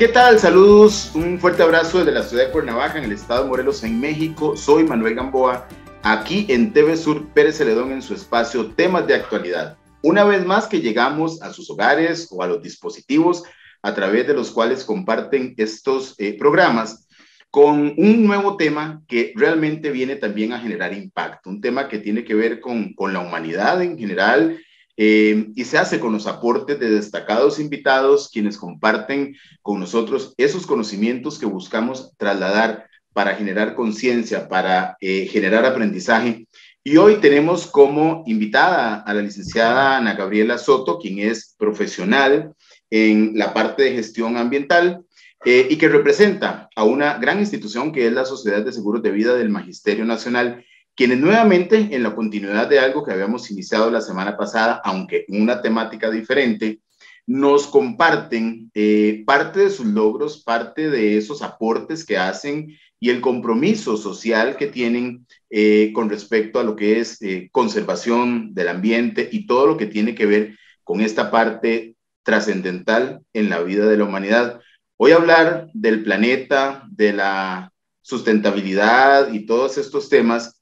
¿Qué tal? Saludos, un fuerte abrazo desde la ciudad de Cuernavaca, en el estado de Morelos, en México. Soy Manuel Gamboa, aquí en TV Sur Pérez Celedón en su espacio Temas de Actualidad. Una vez más que llegamos a sus hogares o a los dispositivos a través de los cuales comparten estos eh, programas con un nuevo tema que realmente viene también a generar impacto, un tema que tiene que ver con, con la humanidad en general eh, y se hace con los aportes de destacados invitados quienes comparten con nosotros esos conocimientos que buscamos trasladar para generar conciencia, para eh, generar aprendizaje. Y hoy tenemos como invitada a la licenciada Ana Gabriela Soto, quien es profesional en la parte de gestión ambiental eh, y que representa a una gran institución que es la Sociedad de Seguros de Vida del Magisterio Nacional quienes nuevamente, en la continuidad de algo que habíamos iniciado la semana pasada, aunque una temática diferente, nos comparten eh, parte de sus logros, parte de esos aportes que hacen y el compromiso social que tienen eh, con respecto a lo que es eh, conservación del ambiente y todo lo que tiene que ver con esta parte trascendental en la vida de la humanidad. Voy a hablar del planeta, de la sustentabilidad y todos estos temas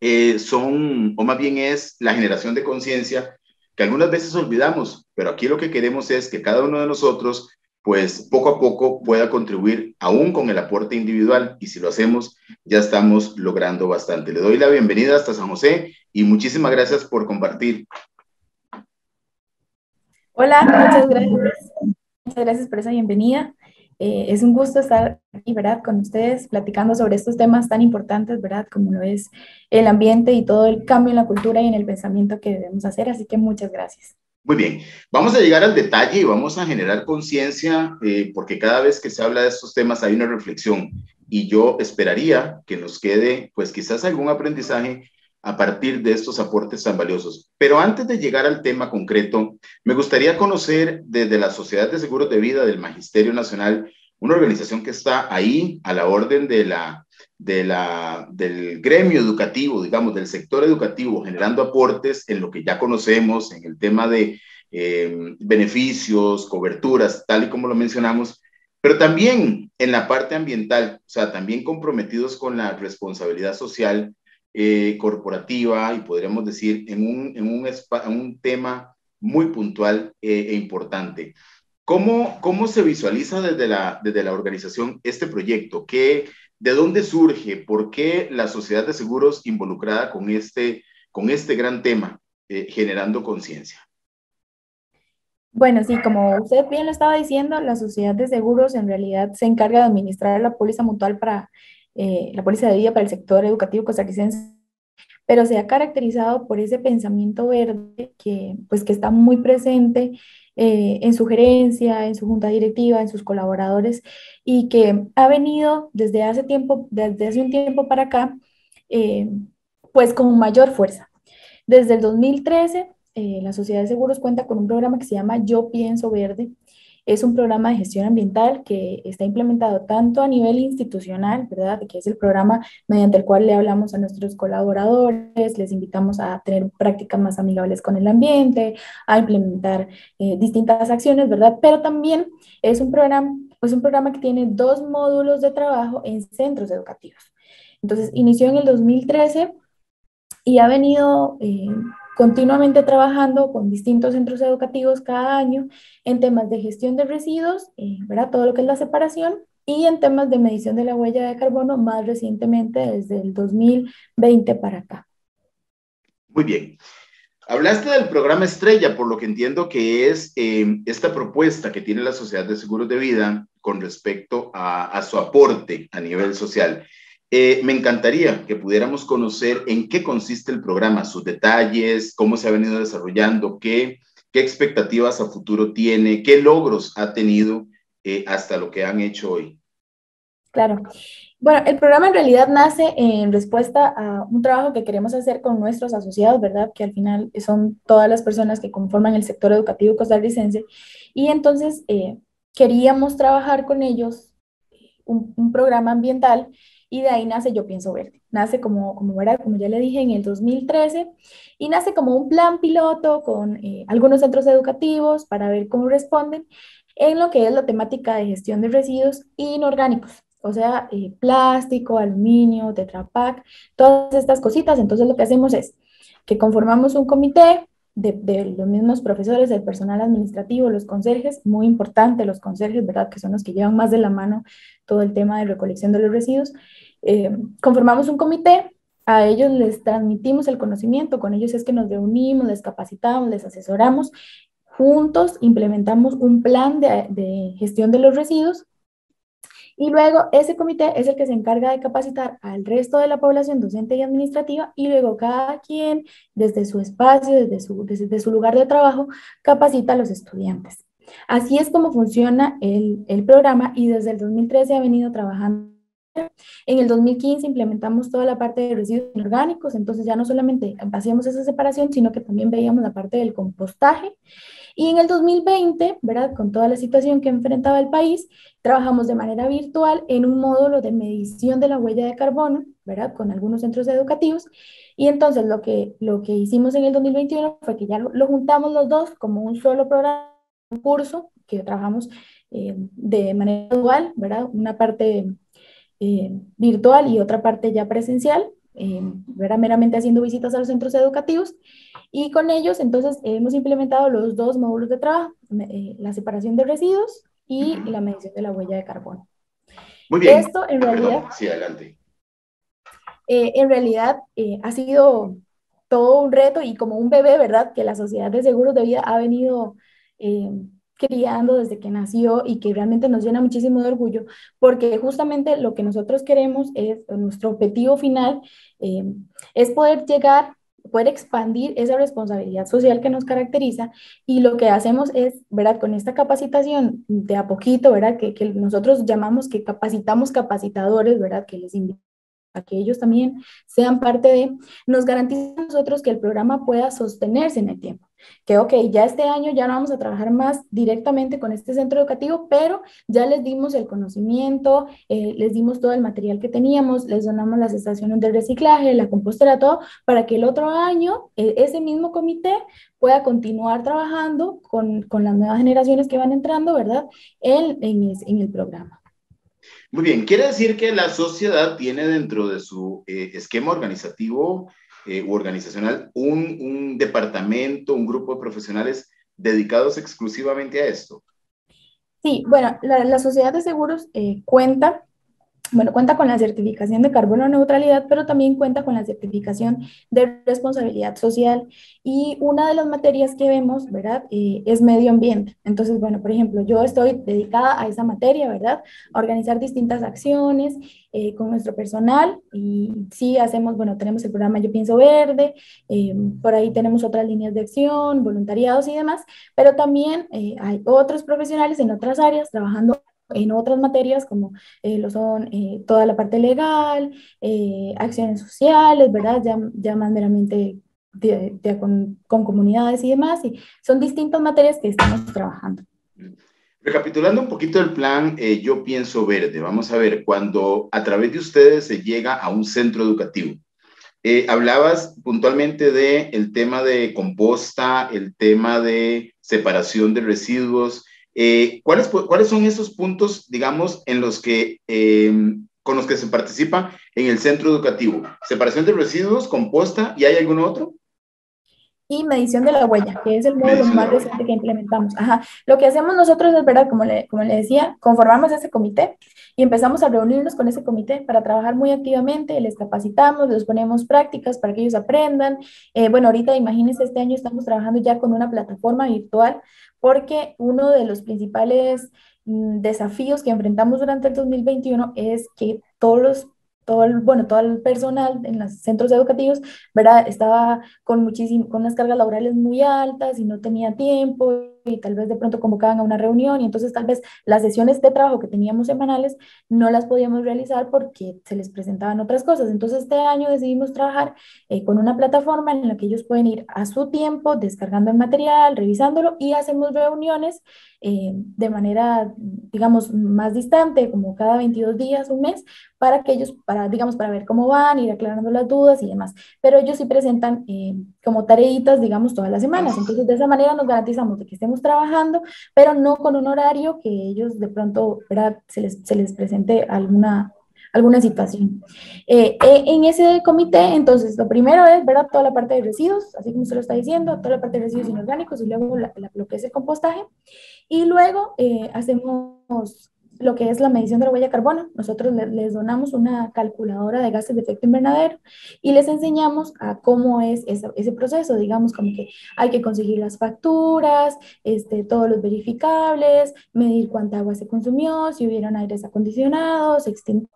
eh, son, o más bien es la generación de conciencia que algunas veces olvidamos, pero aquí lo que queremos es que cada uno de nosotros, pues poco a poco pueda contribuir aún con el aporte individual y si lo hacemos, ya estamos logrando bastante. Le doy la bienvenida hasta San José y muchísimas gracias por compartir. Hola, muchas gracias. Muchas gracias por esa bienvenida. Eh, es un gusto estar aquí, ¿verdad? Con ustedes platicando sobre estos temas tan importantes, ¿verdad? Como lo es el ambiente y todo el cambio en la cultura y en el pensamiento que debemos hacer. Así que muchas gracias. Muy bien, vamos a llegar al detalle y vamos a generar conciencia eh, porque cada vez que se habla de estos temas hay una reflexión y yo esperaría que nos quede pues quizás algún aprendizaje a partir de estos aportes tan valiosos. Pero antes de llegar al tema concreto, me gustaría conocer desde la Sociedad de Seguros de Vida del Magisterio Nacional, una organización que está ahí a la orden de la, de la, del gremio educativo, digamos, del sector educativo, generando aportes en lo que ya conocemos, en el tema de eh, beneficios, coberturas, tal y como lo mencionamos, pero también en la parte ambiental, o sea, también comprometidos con la responsabilidad social eh, corporativa y podríamos decir en un, en un, tema muy puntual eh, e importante. ¿Cómo, ¿Cómo se visualiza desde la, desde la organización este proyecto? ¿Qué, ¿De dónde surge? ¿Por qué la sociedad de seguros involucrada con este, con este gran tema, eh, generando conciencia? Bueno, sí, como usted bien lo estaba diciendo, la sociedad de seguros en realidad se encarga de administrar la póliza mutual para eh, la Policía de Vida para el sector educativo costarricense, pero se ha caracterizado por ese pensamiento verde que, pues, que está muy presente eh, en su gerencia, en su junta directiva, en sus colaboradores y que ha venido desde hace tiempo, desde hace un tiempo para acá, eh, pues con mayor fuerza. Desde el 2013, la Sociedad de Seguros cuenta con un programa que se llama Yo Pienso Verde, es un programa de gestión ambiental que está implementado tanto a nivel institucional, ¿verdad? Que es el programa mediante el cual le hablamos a nuestros colaboradores, les invitamos a tener prácticas más amigables con el ambiente, a implementar eh, distintas acciones, ¿verdad? Pero también es un programa, es un programa que tiene dos módulos de trabajo en centros educativos. Entonces, inició en el 2013 y ha venido... Eh, continuamente trabajando con distintos centros educativos cada año en temas de gestión de residuos, eh, ¿verdad? todo lo que es la separación, y en temas de medición de la huella de carbono más recientemente desde el 2020 para acá. Muy bien. Hablaste del programa Estrella, por lo que entiendo que es eh, esta propuesta que tiene la Sociedad de Seguros de Vida con respecto a, a su aporte a nivel social. Eh, me encantaría que pudiéramos conocer en qué consiste el programa, sus detalles, cómo se ha venido desarrollando, qué, qué expectativas a futuro tiene, qué logros ha tenido eh, hasta lo que han hecho hoy. Claro. Bueno, el programa en realidad nace en respuesta a un trabajo que queremos hacer con nuestros asociados, ¿verdad? Que al final son todas las personas que conforman el sector educativo costarricense. Y entonces eh, queríamos trabajar con ellos un, un programa ambiental y de ahí nace Yo Pienso Verde. Nace como, como, era, como ya le dije, en el 2013 y nace como un plan piloto con eh, algunos centros educativos para ver cómo responden. en lo que es la temática de gestión de residuos inorgánicos, o sea, eh, plástico, aluminio, tetrapac, todas estas cositas. Entonces lo que hacemos es que conformamos un comité de, los mismos profesores, del personal administrativo, los conserjes, muy importante los conserjes, ¿verdad? Que son los que llevan más de la mano todo el tema de recolección de los residuos. Eh, conformamos un comité, a ellos les transmitimos el conocimiento, con ellos es que nos reunimos, les capacitamos, les asesoramos, juntos implementamos un plan de gestión de los residuos y luego ese comité es el que se encarga de capacitar al resto de la población docente y administrativa y luego cada quien desde su espacio, desde su, desde su lugar de trabajo, capacita a los estudiantes. Así es como funciona el, el programa y desde el 2013 ha venido trabajando en el 2015 implementamos toda la parte de residuos orgánicos, entonces ya no solamente hacíamos esa separación, sino que también veíamos la parte del compostaje y en el 2020, ¿verdad? Con toda la situación que enfrentaba el país, trabajamos de manera virtual en un módulo de medición de la huella de carbono, ¿verdad? Con algunos centros educativos. Y entonces lo que, lo que hicimos en el 2021 fue que ya lo, juntamos los dos como un solo programa, un curso que trabajamos eh, de manera dual, ¿verdad? Una parte eh, virtual y otra parte ya presencial, eh, meramente haciendo visitas a los centros educativos. Y con ellos, entonces, hemos implementado los dos módulos de trabajo, eh, la separación de residuos y la medición de la huella de carbono. Muy bien. Esto, en realidad, sí, adelante. Eh, en realidad, ha sido todo un reto y como un bebé, ¿verdad? Que la Sociedad de Seguros de Vida ha venido criando desde que nació y que realmente nos llena muchísimo de orgullo, porque justamente lo que nosotros queremos es, nuestro objetivo final es poder llegar poder expandir esa responsabilidad social que nos caracteriza y lo que hacemos es, ¿verdad? Con esta capacitación de a poquito, ¿verdad? Que, que nosotros llamamos que capacitamos capacitadores, ¿verdad? Que les invitamos a que ellos también sean parte de, nos garantiza a nosotros que el programa pueda sostenerse en el tiempo. Que, ok, ya este año ya no vamos a trabajar más directamente con este centro educativo, pero ya les dimos el conocimiento, eh, les dimos todo el material que teníamos, les donamos las estaciones de reciclaje, la compostera, todo, para que el otro año eh, ese mismo comité pueda continuar trabajando con, con, las nuevas generaciones que van entrando, ¿verdad? En, en, en el programa. Muy bien, quiere decir que la sociedad tiene dentro de su eh, esquema organizativo eh, organizacional un, un, departamento, un grupo de profesionales dedicados exclusivamente a esto. Sí, bueno, la, la sociedad de seguros eh, cuenta bueno, cuenta con la certificación de carbono neutralidad, pero también cuenta con la certificación de responsabilidad social. Y una de las materias que vemos, ¿verdad?, eh, es medio ambiente. Entonces, bueno, por ejemplo, yo estoy dedicada a esa materia, ¿verdad?, a organizar distintas acciones eh, con nuestro personal. Y sí, hacemos, bueno, tenemos el programa Yo Pienso Verde, eh, por ahí tenemos otras líneas de acción, voluntariados y demás, pero también hay otros profesionales en otras áreas trabajando en otras materias como eh, lo son eh, toda la parte legal, eh, acciones sociales, ¿verdad? Ya, ya más meramente con, con, comunidades y demás, y son distintas materias que estamos trabajando. Recapitulando un poquito el plan, yo pienso verde. Vamos a ver, cuando a través de ustedes se llega a un centro educativo, hablabas puntualmente del el tema de composta, el tema de separación de residuos, eh, ¿cuáles, ¿Cuáles son esos puntos, digamos, en los que, eh, con los que se participa en el centro educativo? ¿Separación de residuos, composta y hay algún otro? Y medición de la huella, que es el módulo más reciente que implementamos. Ajá. Lo que hacemos nosotros es, verdad, como le, como le decía, conformamos ese comité y empezamos a reunirnos con ese comité para trabajar muy activamente, les capacitamos, les ponemos prácticas para que ellos aprendan. Eh, bueno, ahorita imagínense, este año estamos trabajando ya con una plataforma virtual porque uno de los principales mm, desafíos que enfrentamos durante el 2021 es que todos los todo el, bueno, todo el personal en los centros educativos, ¿verdad? Estaba con muchísimo, con unas cargas laborales muy altas y no tenía tiempo y tal vez de pronto convocaban a una reunión y entonces tal vez las sesiones de trabajo que teníamos semanales no las podíamos realizar porque se les presentaban otras cosas. Entonces este año decidimos trabajar eh, con una plataforma en la que ellos pueden ir a su tiempo descargando el material, revisándolo y hacemos reuniones eh, de manera, digamos, más distante, como cada 22 días, un mes, para que ellos, para, digamos, para ver cómo van, ir aclarando las dudas y demás. Pero ellos sí presentan eh, como tareitas, digamos, todas las semanas. Entonces, de esa manera nos garantizamos de que estemos trabajando, pero no con un horario que ellos de pronto ¿verdad? Se, les, se les presente alguna, alguna situación. Eh, eh, en ese comité, entonces, lo primero es, ¿verdad? Toda la parte de residuos, así como usted lo está diciendo, toda la parte de residuos inorgánicos y luego lo que es el compostaje. Y luego eh, hacemos lo que es la medición de la huella de carbono. Nosotros les, donamos una calculadora de gases de efecto invernadero y les enseñamos a cómo es ese, proceso. Digamos, como que hay que conseguir las facturas, este, todos los verificables, medir cuánta agua se consumió, si hubieron aires acondicionados, extintores,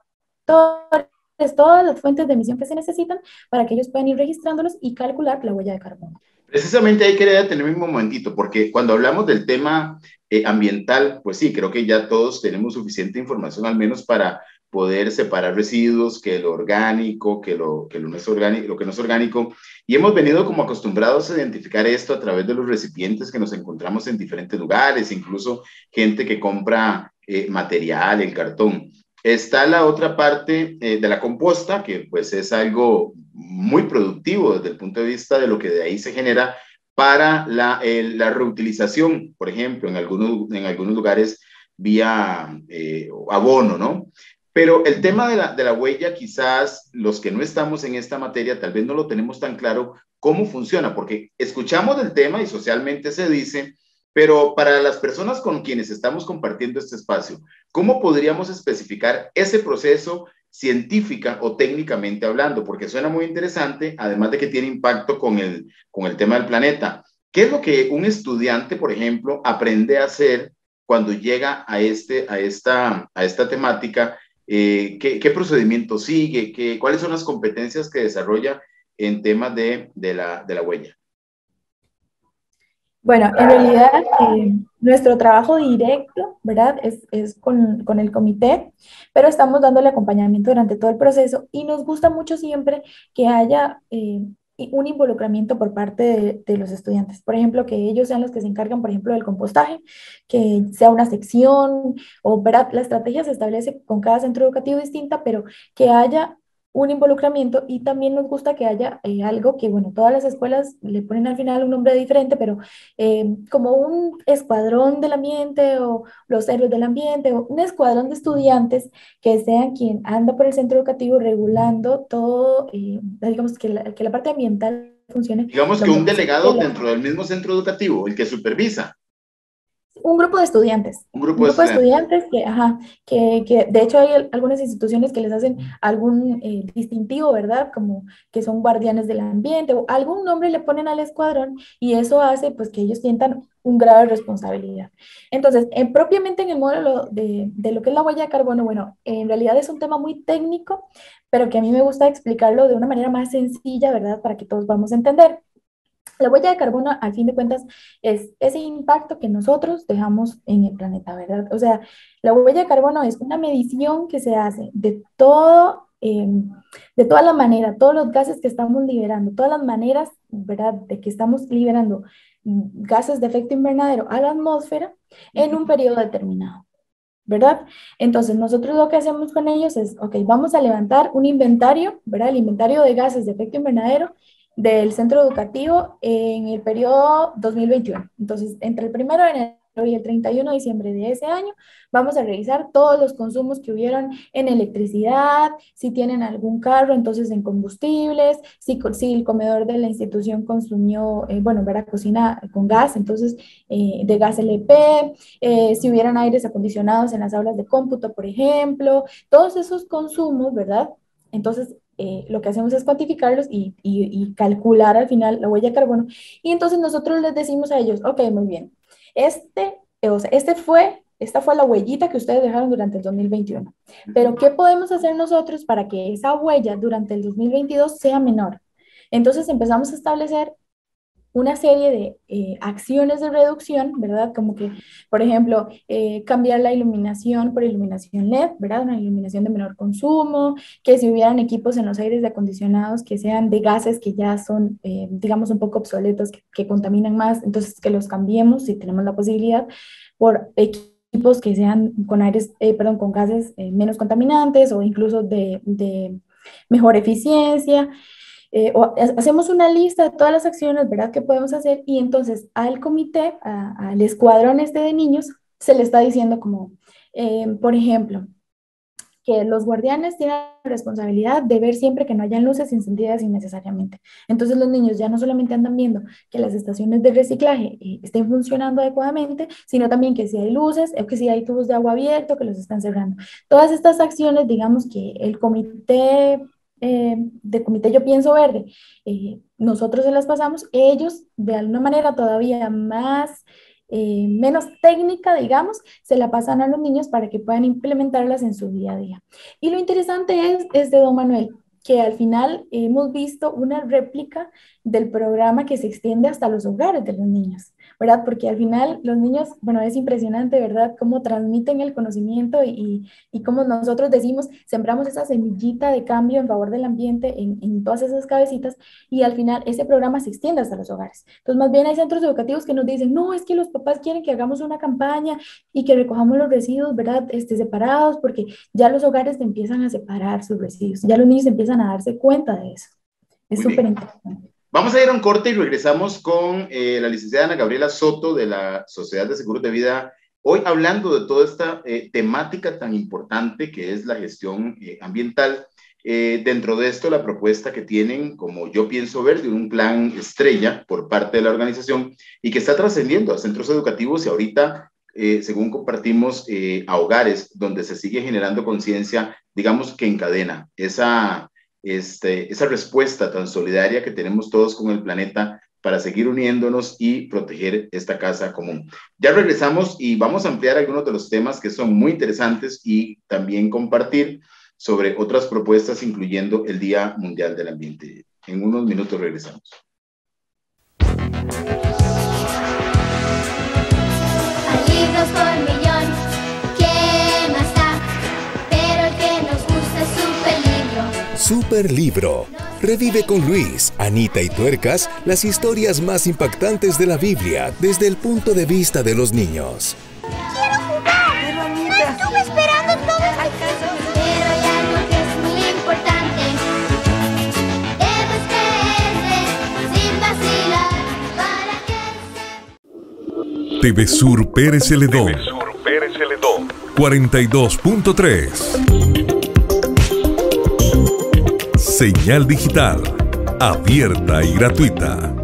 todas las fuentes de emisión que se necesitan para que ellos puedan ir registrándolos y calcular la huella de carbono. Precisamente ahí quería tener un momentito, porque cuando hablamos del tema eh, ambiental, pues sí, creo que ya todos tenemos suficiente información al menos para poder separar residuos, que lo orgánico, que lo que lo no es orgánico, lo que no es orgánico, y hemos venido como acostumbrados a identificar esto a través de los recipientes que nos encontramos en diferentes lugares, incluso gente que compra eh, material, el cartón. Está la otra parte eh, de la composta, que pues es algo muy productivo desde el punto de vista de lo que de ahí se genera para la, reutilización, por ejemplo, en algunos, en algunos lugares vía eh, abono, ¿no? Pero el tema de la, de la huella, quizás los que no estamos en esta materia, tal vez no lo tenemos tan claro cómo funciona, porque escuchamos del tema y socialmente se dice, pero para las personas con quienes estamos compartiendo este espacio, ¿cómo podríamos especificar ese proceso científica o técnicamente hablando, porque suena muy interesante, además de que tiene impacto con el, con el tema del planeta. ¿Qué es lo que un estudiante, por ejemplo, aprende a hacer cuando llega a, este, a, esta, a esta temática? Eh, ¿qué, ¿qué, procedimiento sigue? ¿Qué, ¿Cuáles son las competencias que desarrolla en temas de, de, la, de la huella? Bueno, en realidad eh, nuestro trabajo directo, ¿verdad? Es, es con, con, el comité, pero estamos dándole acompañamiento durante todo el proceso y nos gusta mucho siempre que haya eh, un involucramiento por parte de, de, los estudiantes. Por ejemplo, que ellos sean los que se encargan, por ejemplo, del compostaje, que sea una sección, o la estrategia se establece con cada centro educativo distinta, pero que haya un involucramiento y también nos gusta que haya eh, algo que, bueno, todas las escuelas le ponen al final un nombre diferente, pero eh, como un escuadrón del ambiente o los héroes del ambiente o un escuadrón de estudiantes que sean quien anda por el centro educativo regulando todo, eh, digamos que la, que la parte ambiental funcione. Digamos que un delegado dentro del mismo centro educativo, el que supervisa un grupo de estudiantes. Un grupo, de, estudiantes. que, ajá, que, que, de hecho hay algunas instituciones que les hacen algún eh, distintivo, ¿verdad? Como que son guardianes del ambiente o algún nombre le ponen al escuadrón y eso hace pues que ellos sientan un grado de responsabilidad. Entonces, en, propiamente en el modelo de, de lo que es la huella de carbono, bueno, en realidad es un tema muy técnico, pero que a mí me gusta explicarlo de una manera más sencilla, ¿verdad? Para que todos vamos a entender. La huella de carbono, al fin de cuentas, es ese impacto que nosotros dejamos en el planeta, ¿verdad? O sea, la huella de carbono es una medición que se hace de todo, em, de toda la manera, todos los gases que estamos liberando, todas las maneras, ¿verdad?, de que estamos liberando gases de efecto invernadero a la atmósfera en un periodo determinado. ¿verdad? Entonces, nosotros lo que hacemos con ellos es, ok, vamos a levantar un inventario, ¿verdad? El inventario de gases de efecto invernadero del centro educativo en el periodo 2021. Entonces, entre el primero de enero y el 31 de diciembre de ese año, vamos a revisar todos los consumos que hubieron en electricidad, si tienen algún carro, entonces en combustibles, si, si el comedor de la institución consumió, eh, bueno, para cocina con gas, entonces eh, de gas LP, eh, si hubieran aires acondicionados en las aulas de cómputo, por ejemplo, todos esos consumos, ¿verdad? Entonces, eh, lo que hacemos es cuantificarlos y, y, calcular al final la huella de carbono. Y entonces nosotros les decimos a ellos, ok, muy bien, este, sea, este fue, esta fue la huellita que ustedes dejaron durante el 2021. Pero ¿qué podemos hacer nosotros para que esa huella durante el 2022 sea menor? Entonces empezamos a establecer una serie de eh, acciones de reducción, ¿verdad? Como que, por ejemplo, eh, cambiar la iluminación por iluminación LED, ¿verdad? Una iluminación de menor consumo, que si hubieran equipos en los aires acondicionados que sean de gases que ya son, eh, digamos, un poco obsoletos, que, contaminan más, entonces que los cambiemos si tenemos la posibilidad por equipos que sean con aires, perdón, con gases menos contaminantes o incluso de, de mejor eficiencia. Eh, o hacemos una lista de todas las acciones, ¿verdad?, que podemos hacer y entonces al comité, al escuadrón este de niños, se le está diciendo como, eh, por ejemplo, que los guardianes tienen la responsabilidad de ver siempre que no hayan luces encendidas innecesariamente. Entonces los niños ya no solamente andan viendo que las estaciones de reciclaje eh, estén funcionando adecuadamente, sino también que si hay luces que si hay tubos de agua abierto que los están cerrando. Todas estas acciones, digamos que el comité eh, de comité Yo Pienso Verde, eh, nosotros se las pasamos, ellos de alguna manera todavía más eh, menos técnica, digamos, se la pasan a los niños para que puedan implementarlas en su día a día. Y lo interesante es, es de Don Manuel, que al final hemos visto una réplica del programa que se extiende hasta los hogares de los niños. ¿Verdad? Porque al final los niños, bueno, es impresionante, ¿verdad? Cómo transmiten el conocimiento y, y cómo nosotros decimos, sembramos esa semillita de cambio en favor del ambiente en, en, todas esas cabecitas y al final ese programa se extiende hasta los hogares. Entonces, más bien hay centros educativos que nos dicen, no, es que los papás quieren que hagamos una campaña y que recojamos los residuos, ¿verdad? Este, separados, porque ya los hogares empiezan a separar sus residuos, ya los niños empiezan a darse cuenta de eso. Es súper interesante. Vamos a ir a un corte y regresamos con eh, la licenciada Ana Gabriela Soto de la Sociedad de Seguros de Vida, hoy hablando de toda esta eh, temática tan importante que es la gestión eh, ambiental. dentro de esto, la propuesta que tienen, como yo pienso ver, de un plan estrella por parte de la organización y que está trascendiendo a centros educativos y ahorita según compartimos, a hogares donde se sigue generando conciencia, digamos que encadena esa, este, esa respuesta tan solidaria que tenemos todos con el planeta para seguir uniéndonos y proteger esta casa común. Ya regresamos y vamos a ampliar algunos de los temas que son muy interesantes y también compartir sobre otras propuestas, incluyendo el Día Mundial del Ambiente. En unos minutos regresamos. Super Libro. Revive con Luis, Anita y Tuercas las historias más impactantes de la Biblia desde el punto de vista de los niños. ¡Quiero jugar! Pero Anita... estuve esperando todo Pero hay algo que es muy importante. Debes creerte sin vacilar para que... TV Sur Pérez Celedón. TV Sur Pérez Celedón. 42.3. Señal digital, abierta y gratuita.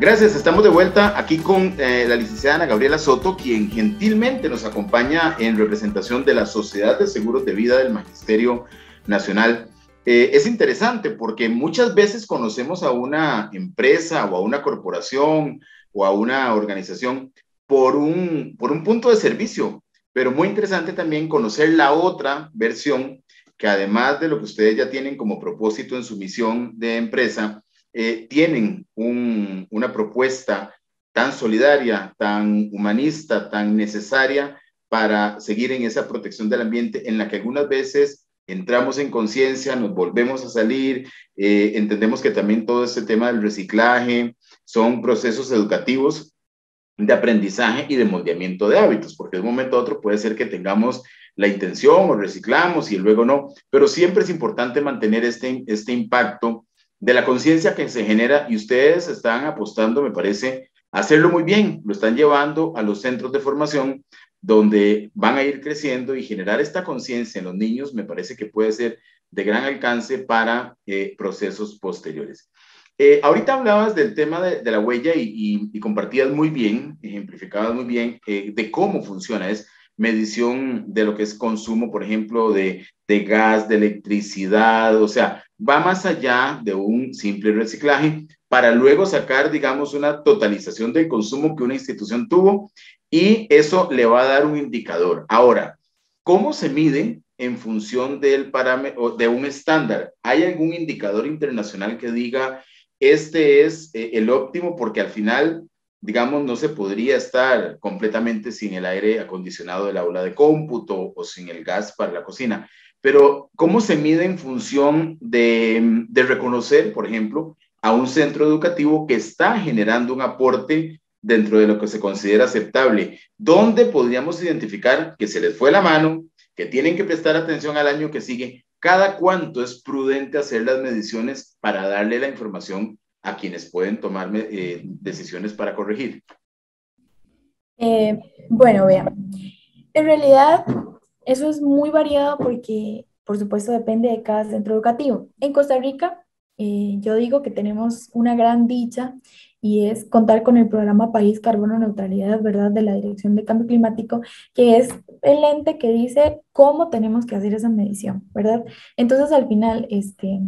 Gracias, estamos de vuelta aquí con eh, la licenciada Ana Gabriela Soto, quien gentilmente nos acompaña en representación de la Sociedad de Seguros de Vida del Magisterio Nacional. Eh, es interesante porque muchas veces conocemos a una empresa o a una corporación o a una organización por un, por un punto de servicio, pero muy interesante también conocer la otra versión que además de lo que ustedes ya tienen como propósito en su misión de empresa, eh, tienen una propuesta tan solidaria, tan humanista, tan necesaria para seguir en esa protección del ambiente en la que algunas veces entramos en conciencia, nos volvemos a salir, eh, entendemos que también todo este tema del reciclaje son procesos educativos de aprendizaje y de moldeamiento de hábitos, porque de un momento a otro puede ser que tengamos la intención o reciclamos y luego no, pero siempre es importante mantener este, este impacto de la conciencia que se genera y ustedes están apostando, me parece, a hacerlo muy bien, lo están llevando a los centros de formación donde van a ir creciendo y generar esta conciencia en los niños me parece que puede ser de gran alcance para eh, procesos posteriores. Eh, ahorita hablabas del tema de, la huella y, compartías muy bien, ejemplificabas muy bien eh, de cómo funciona. Es medición de lo que es consumo, por ejemplo, de, de gas, de electricidad, o sea, va más allá de un simple reciclaje para luego sacar, digamos, una totalización del consumo que una institución tuvo y eso le va a dar un indicador. Ahora, ¿cómo se mide en función del parámetro, de un estándar? ¿Hay algún indicador internacional que diga este es eh, el óptimo? Porque al final, digamos, no se podría estar completamente sin el aire acondicionado del aula de cómputo o sin el gas para la cocina. Pero, ¿cómo se mide en función de, de reconocer, por ejemplo, a un centro educativo que está generando un aporte dentro de lo que se considera aceptable, ¿Dónde podríamos identificar que se les fue la mano, que tienen que prestar atención al año que sigue, cada cuánto es prudente hacer las mediciones para darle la información a quienes pueden tomar eh, decisiones para corregir. Eh, bueno, vean, en realidad eso es muy variado porque, por supuesto, depende de cada centro educativo. En Costa Rica, eh, yo digo que tenemos una gran dicha y es contar con el programa País Carbono Neutralidad, ¿verdad?, de la Dirección de Cambio Climático, que es el ente que dice cómo tenemos que hacer esa medición, ¿verdad? Entonces, al final, este,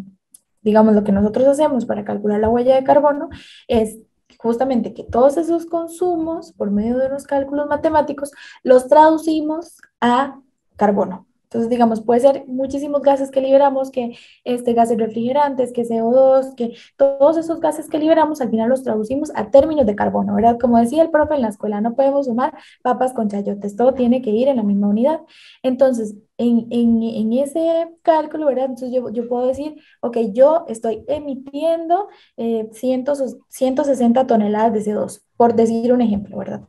digamos, lo que nosotros hacemos para calcular la huella de carbono es justamente que todos esos consumos, por medio de unos cálculos matemáticos, los traducimos a carbono. Entonces, digamos, puede ser muchísimos gases que liberamos, que este, gases refrigerantes, que CO2, que todos esos gases que liberamos al final los traducimos a términos de carbono, ¿verdad? Como decía el profe en la escuela, no podemos sumar papas con chayotes, todo tiene que ir en la misma unidad. Entonces, en, en, ese cálculo, ¿verdad? Entonces yo, yo, puedo decir, ok, yo estoy emitiendo eh, 160 toneladas de CO2, por decir un ejemplo, ¿verdad?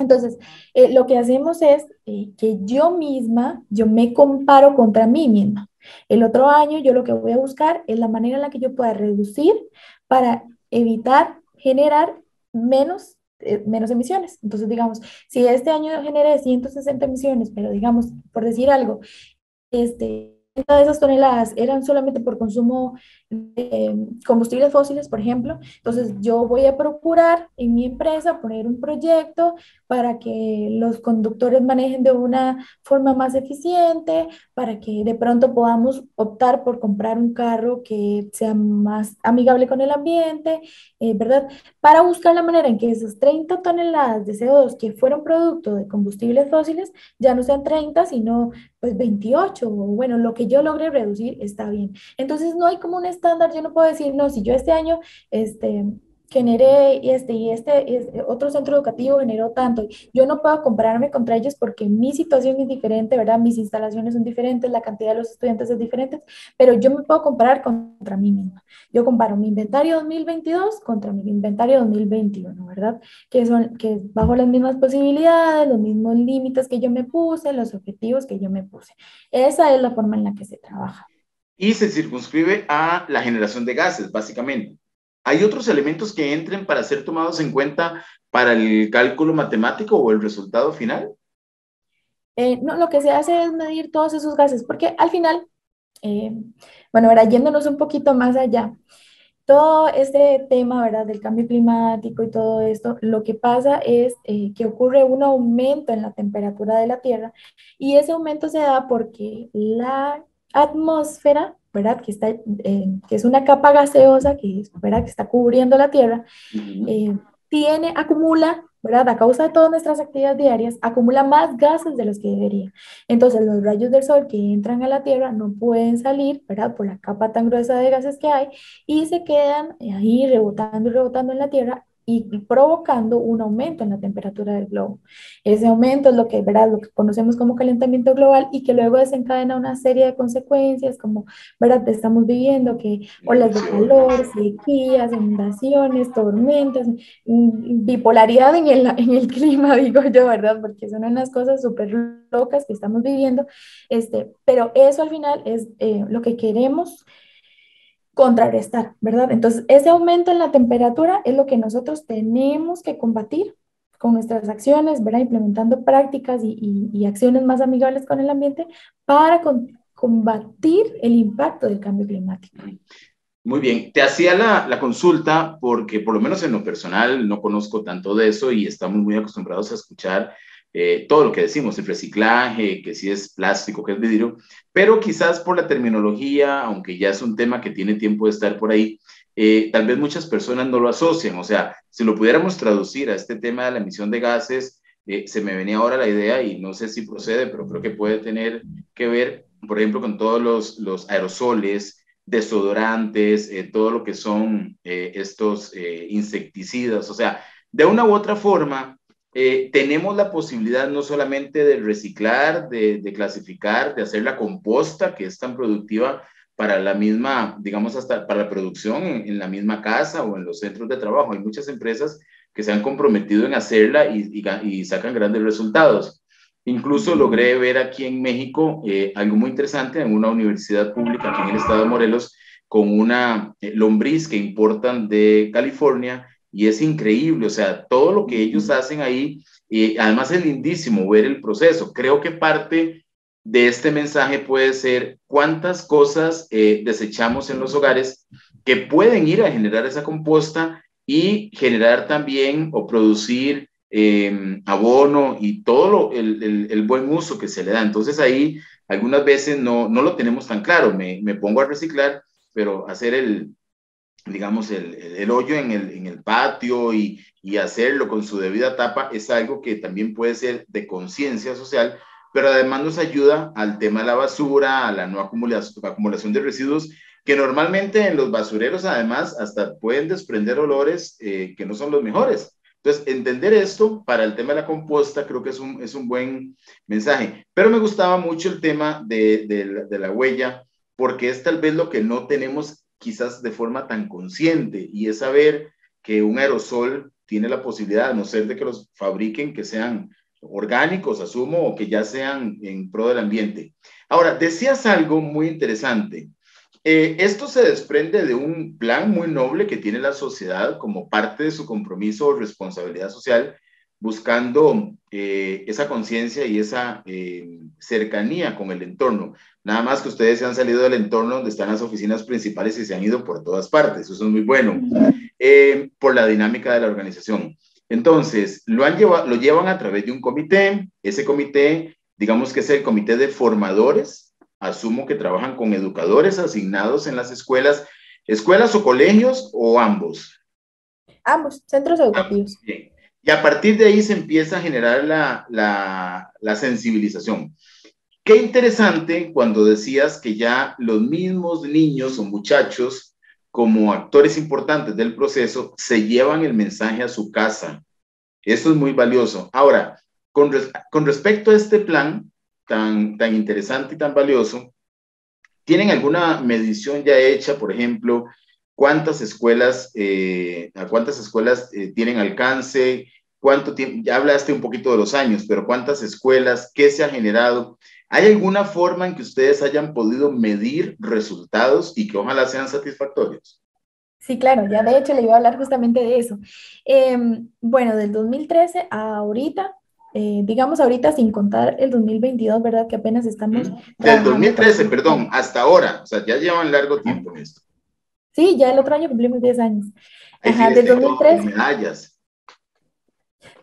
Entonces, eh, lo que hacemos es eh, que yo misma, yo me comparo contra mí misma. El otro año yo lo que voy a buscar es la manera en la que yo pueda reducir para evitar generar menos, eh, menos emisiones. Entonces, digamos, si este año generé 160 emisiones, pero digamos, por decir algo, este, de esas toneladas eran solamente por consumo combustibles fósiles, por ejemplo. Entonces, yo voy a procurar en mi empresa poner un proyecto para que los conductores manejen de una forma más eficiente, para que de pronto podamos optar por comprar un carro que sea más amigable con el ambiente, eh, ¿verdad? Para buscar la manera en que esas 30 toneladas de CO2 que fueron producto de combustibles fósiles ya no sean 30, sino pues 28, o bueno, lo que yo logre reducir está bien. Entonces no hay como un estándar, yo no puedo decir, no, si yo este año, este, generé este y este, es otro centro educativo generó tanto. Yo no puedo compararme contra ellos porque mi situación es diferente, ¿verdad? Mis instalaciones son diferentes, la cantidad de los estudiantes es diferente, pero yo me puedo comparar contra mí misma. Yo comparo mi inventario 2022 contra mi inventario 2021, ¿verdad? Que son que bajo las mismas posibilidades, los mismos límites que yo me puse, los objetivos que yo me puse. Esa es la forma en la que se trabaja. Y se circunscribe a la generación de gases, básicamente. ¿Hay otros elementos que entren para ser tomados en cuenta para el cálculo matemático o el resultado final? Eh, no, lo que se hace es medir todos esos gases, porque al final, eh, bueno, ahora yéndonos un poquito más allá, todo este tema, ¿verdad?, del cambio climático y todo esto, lo que pasa es eh, que ocurre un aumento en la temperatura de la Tierra y ese aumento se da porque la atmósfera ¿verdad? Que, está, eh, que es una capa gaseosa que, ¿verdad? que está cubriendo la Tierra, eh, tiene, acumula, ¿verdad? A causa de todas nuestras actividades diarias, acumula más gases de los que debería. Entonces, los rayos del sol que entran a la Tierra no pueden salir, ¿verdad? Por la capa tan gruesa de gases que hay y se quedan ahí rebotando y rebotando en la Tierra y provocando un aumento en la temperatura del globo. Ese aumento es lo que, ¿verdad? lo que conocemos como calentamiento global y que luego desencadena una serie de consecuencias como ¿verdad? estamos viviendo que olas de calor, sequías, inundaciones, tormentas, mm, bipolaridad en el, en el clima, digo yo, ¿verdad? Porque son unas cosas súper locas que estamos viviendo, este, pero eso al final es eh, lo que queremos contrarrestar, ¿verdad? Entonces, ese aumento en la temperatura es lo que nosotros tenemos que combatir con nuestras acciones, ¿verdad? Implementando prácticas y, acciones más amigables con el ambiente para combatir el impacto del cambio climático. Muy bien, te hacía la, la, consulta porque por lo menos en lo personal no conozco tanto de eso y estamos muy acostumbrados a escuchar eh, todo lo que decimos, el reciclaje, que si es plástico, que es vidrio, pero quizás por la terminología, aunque ya es un tema que tiene tiempo de estar por ahí, eh, tal vez muchas personas no lo asocian. O sea, si lo pudiéramos traducir a este tema de la emisión de gases, eh, se me venía ahora la idea y no sé si procede, pero creo que puede tener que ver, por ejemplo, con todos los, los aerosoles, desodorantes, todo lo que son estos insecticidas. O sea, de una u otra forma, eh, tenemos la posibilidad no solamente de reciclar, de, clasificar, de hacer la composta que es tan productiva para la misma, digamos, hasta para la producción en, la misma casa o en los centros de trabajo. Hay muchas empresas que se han comprometido en hacerla y, y, sacan grandes resultados. Incluso logré ver aquí en México eh, algo muy interesante en una universidad pública aquí en el estado de Morelos con una eh, lombriz que importan de California y es increíble, o sea, todo lo que ellos hacen ahí, y además es lindísimo ver el proceso. Creo que parte de este mensaje puede ser cuántas cosas eh, desechamos en los hogares que pueden ir a generar esa composta y generar también o producir em, abono y todo el, el, buen uso que se le da. Entonces ahí algunas veces no, no lo tenemos tan claro. Me, me pongo a reciclar, pero hacer el, digamos, el, el hoyo en el, en el patio y, y, hacerlo con su debida tapa es algo que también puede ser de conciencia social, pero además nos ayuda al tema de la basura, a la no acumulación, de residuos, que normalmente en los basureros además hasta pueden desprender olores eh, que no son los mejores. Entonces, entender esto para el tema de la composta creo que es un, es un buen mensaje. Pero me gustaba mucho el tema de, de, de la huella, porque es tal vez lo que no tenemos quizás de forma tan consciente y es saber que un aerosol tiene la posibilidad, a no ser de que los fabriquen, que sean orgánicos, asumo, o que ya sean en pro del ambiente. Ahora, decías algo muy interesante. Eh, esto se desprende de un plan muy noble que tiene la sociedad como parte de su compromiso o responsabilidad social, buscando eh, esa conciencia y esa eh, cercanía con el entorno. Nada más que ustedes se han salido del entorno donde están las oficinas principales y se han ido por todas partes. Eso es muy bueno eh, por la dinámica de la organización. Entonces, lo, han llevado, lo llevan a través de un comité. Ese comité, digamos que es el comité de formadores. Asumo que trabajan con educadores asignados en las escuelas, escuelas o colegios o ambos. Ambos, centros educativos. Y a partir de ahí se empieza a generar la, sensibilización. Qué interesante cuando decías que ya los mismos niños o muchachos, como actores importantes del proceso, se llevan el mensaje a su casa. Esto es muy valioso. Ahora, con, respecto a este plan tan interesante y tan valioso, ¿tienen alguna medición ya hecha, por ejemplo, cuántas escuelas, eh, a cuántas escuelas eh, tienen alcance, cuánto tiempo, ya hablaste un poquito de los años, pero cuántas escuelas, qué se ha generado. ¿Hay alguna forma en que ustedes hayan podido medir resultados y que ojalá sean satisfactorios? Sí, claro, ya de hecho le iba a hablar justamente de eso. Em, bueno, del 2013 a ahorita, eh, digamos ahorita sin contar el 2022, ¿verdad? Que apenas estamos... Del 2013, perdón, hasta ahora, o sea, ya llevan largo tiempo en esto. Sí, ya el otro año cumplimos 10 años. Ajá, del 2013. Medallas.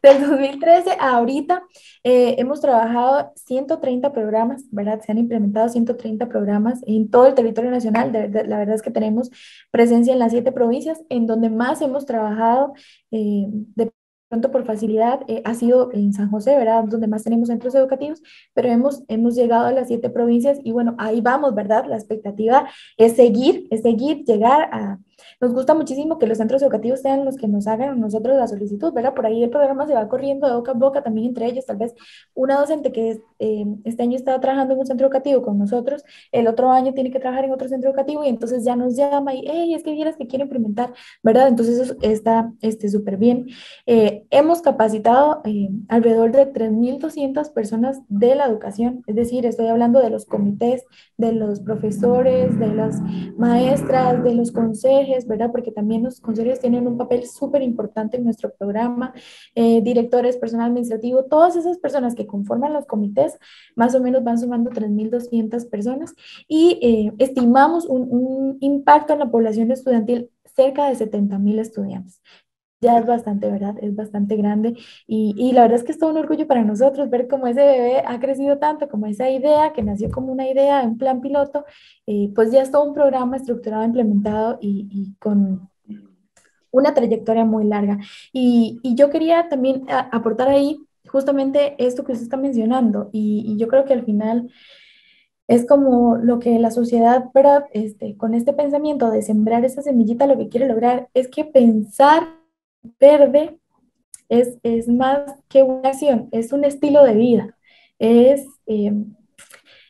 Del 2013 a ahorita eh, hemos trabajado 130 programas, ¿verdad? Se han implementado 130 programas en todo el territorio nacional. la verdad es que tenemos presencia en las siete provincias, en donde más hemos trabajado eh, de pronto por facilidad eh, ha sido en San José, ¿verdad? Donde más tenemos centros educativos, pero hemos, hemos llegado a las siete provincias y bueno, ahí vamos, ¿verdad? La expectativa es seguir, es seguir, llegar a, nos gusta muchísimo que los centros educativos sean los que nos hagan nosotros la solicitud, ¿verdad? Por ahí el programa se va corriendo de boca a boca también entre ellos. Tal vez una docente que eh, este año está trabajando en un centro educativo con nosotros, el otro año tiene que trabajar en otro centro educativo y entonces ya nos llama y, hey, es que vieras que quiero implementar, ¿verdad? Entonces eso está súper este, bien. Eh, hemos capacitado eh, alrededor de 3.200 personas de la educación, es decir, estoy hablando de los comités, de los profesores, de las maestras, de los consejes, ¿verdad? Porque también los consejeros tienen un papel súper importante en nuestro programa, eh, directores, personal administrativo, todas esas personas que conforman los comités, más o menos van sumando 3.200 personas y eh, estimamos un, un impacto en la población estudiantil cerca de 70.000 estudiantes ya es bastante, ¿verdad? Es bastante grande y, y, la verdad es que es todo un orgullo para nosotros ver cómo ese bebé ha crecido tanto, como esa idea que nació como una idea, un plan piloto, eh, pues ya es todo un programa estructurado, implementado y, y con una trayectoria muy larga. Y, y yo quería también aportar ahí justamente esto que usted está mencionando y, yo creo que al final es como lo que la sociedad, ¿verdad? Este, con este pensamiento de sembrar esa semillita, lo que quiere lograr es que pensar verde es, es más que una acción, es un estilo de vida. Eh,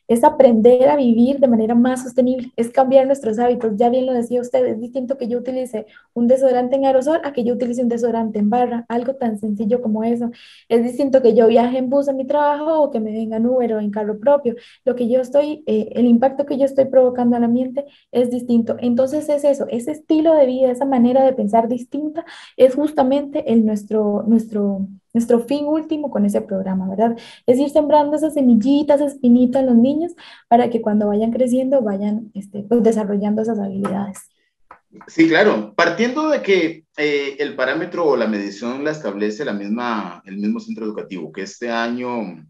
es aprender a vivir de manera más sostenible, es cambiar nuestros hábitos. Ya bien lo decía usted, es distinto que yo utilice un desodorante en aerosol a que yo utilice un desodorante en barra, algo tan sencillo como eso. Es distinto que yo viaje en bus a mi trabajo o que me venga en Uber o en carro propio. Lo que yo estoy, eh, el impacto que yo estoy provocando al ambiente es distinto. Entonces es eso, ese estilo de vida, esa manera de pensar distinta es justamente el nuestro, nuestro nuestro fin último con ese programa, ¿verdad? Es ir sembrando esas semillitas, espinitas en los niños para que cuando vayan creciendo vayan este, pues, desarrollando esas habilidades. Sí, claro. Partiendo de que eh, el parámetro o la medición la establece la misma, el mismo centro educativo, que este año,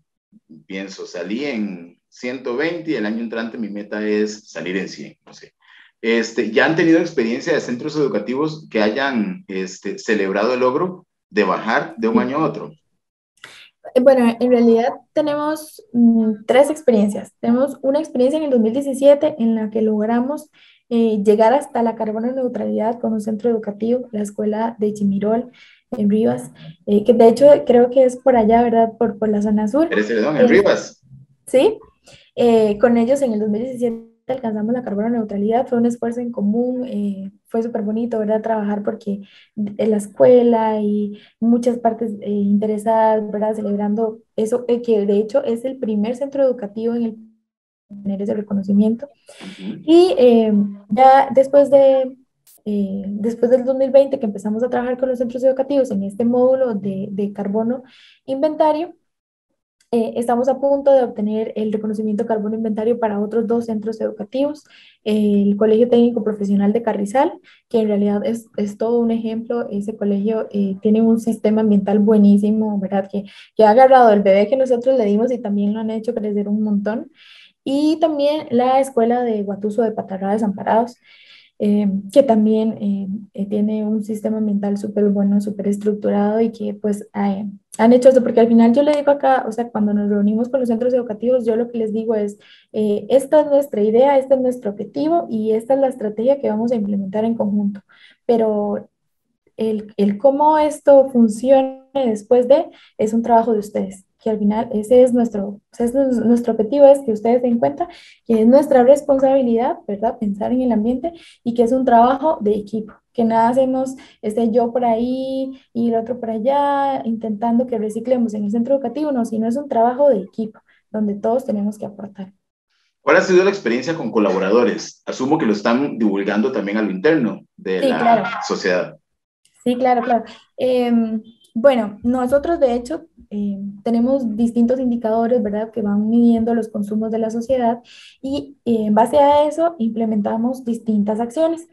pienso, salí en 120 y el año entrante mi meta es salir en 100, no sé. Este, ¿Ya han tenido experiencia de centros educativos que hayan este, celebrado el logro de bajar de un año a otro? Eh, bueno, en realidad tenemos mm, tres experiencias. Tenemos una experiencia en el 2017 en la que logramos eh, llegar hasta la carbono neutralidad con un centro educativo, la escuela de Chimirol en Rivas, eh, que de hecho creo que es por allá, ¿verdad? Por, por la zona sur. ¿Eres en Rivas? Sí, con ellos en el 2017 alcanzamos la carbono neutralidad, fue un esfuerzo en común, eh, fue súper bonito, ¿verdad? Trabajar porque en la escuela y muchas partes eh, interesadas, ¿verdad? Celebrando eso, eh, que de hecho es el primer centro educativo en el tener ese reconocimiento. Y ya después de... después del 2020 que empezamos a trabajar con los centros educativos en este módulo de, de carbono inventario, eh, estamos a punto de obtener el reconocimiento carbono inventario para otros dos centros educativos, el Colegio Técnico Profesional de Carrizal, que en realidad es, es todo un ejemplo. Ese colegio eh, tiene un sistema ambiental buenísimo, ¿verdad? Que, que ha agarrado el bebé que nosotros le dimos y también lo han hecho crecer un montón. Y también la Escuela de Guatuso de Patarra Desamparados, eh, que también eh, eh, tiene un sistema ambiental súper bueno, súper estructurado y que pues han hecho eso, porque al final yo le digo acá, o sea, cuando nos reunimos con los centros educativos, yo lo que les digo es, esta es nuestra idea, este es nuestro objetivo y esta es la estrategia que vamos a implementar en conjunto, pero el, el cómo esto funcione después de es un trabajo de ustedes que al final ese es nuestro, es nuestro objetivo, es que ustedes den cuenta que es nuestra responsabilidad, ¿verdad? Pensar en el ambiente y que es un trabajo de equipo, que nada hacemos este, yo por ahí y el otro por allá, intentando que reciclemos en el centro educativo, no, sino es un trabajo de equipo, donde todos tenemos que aportar. ¿Cuál ha sido la experiencia con colaboradores? Asumo que lo están divulgando también a lo interno de la sociedad. Sí, claro, claro. Em, bueno, nosotros de hecho eh, tenemos distintos indicadores, ¿verdad?, que van midiendo los consumos de la sociedad y eh, en base a eso implementamos distintas acciones.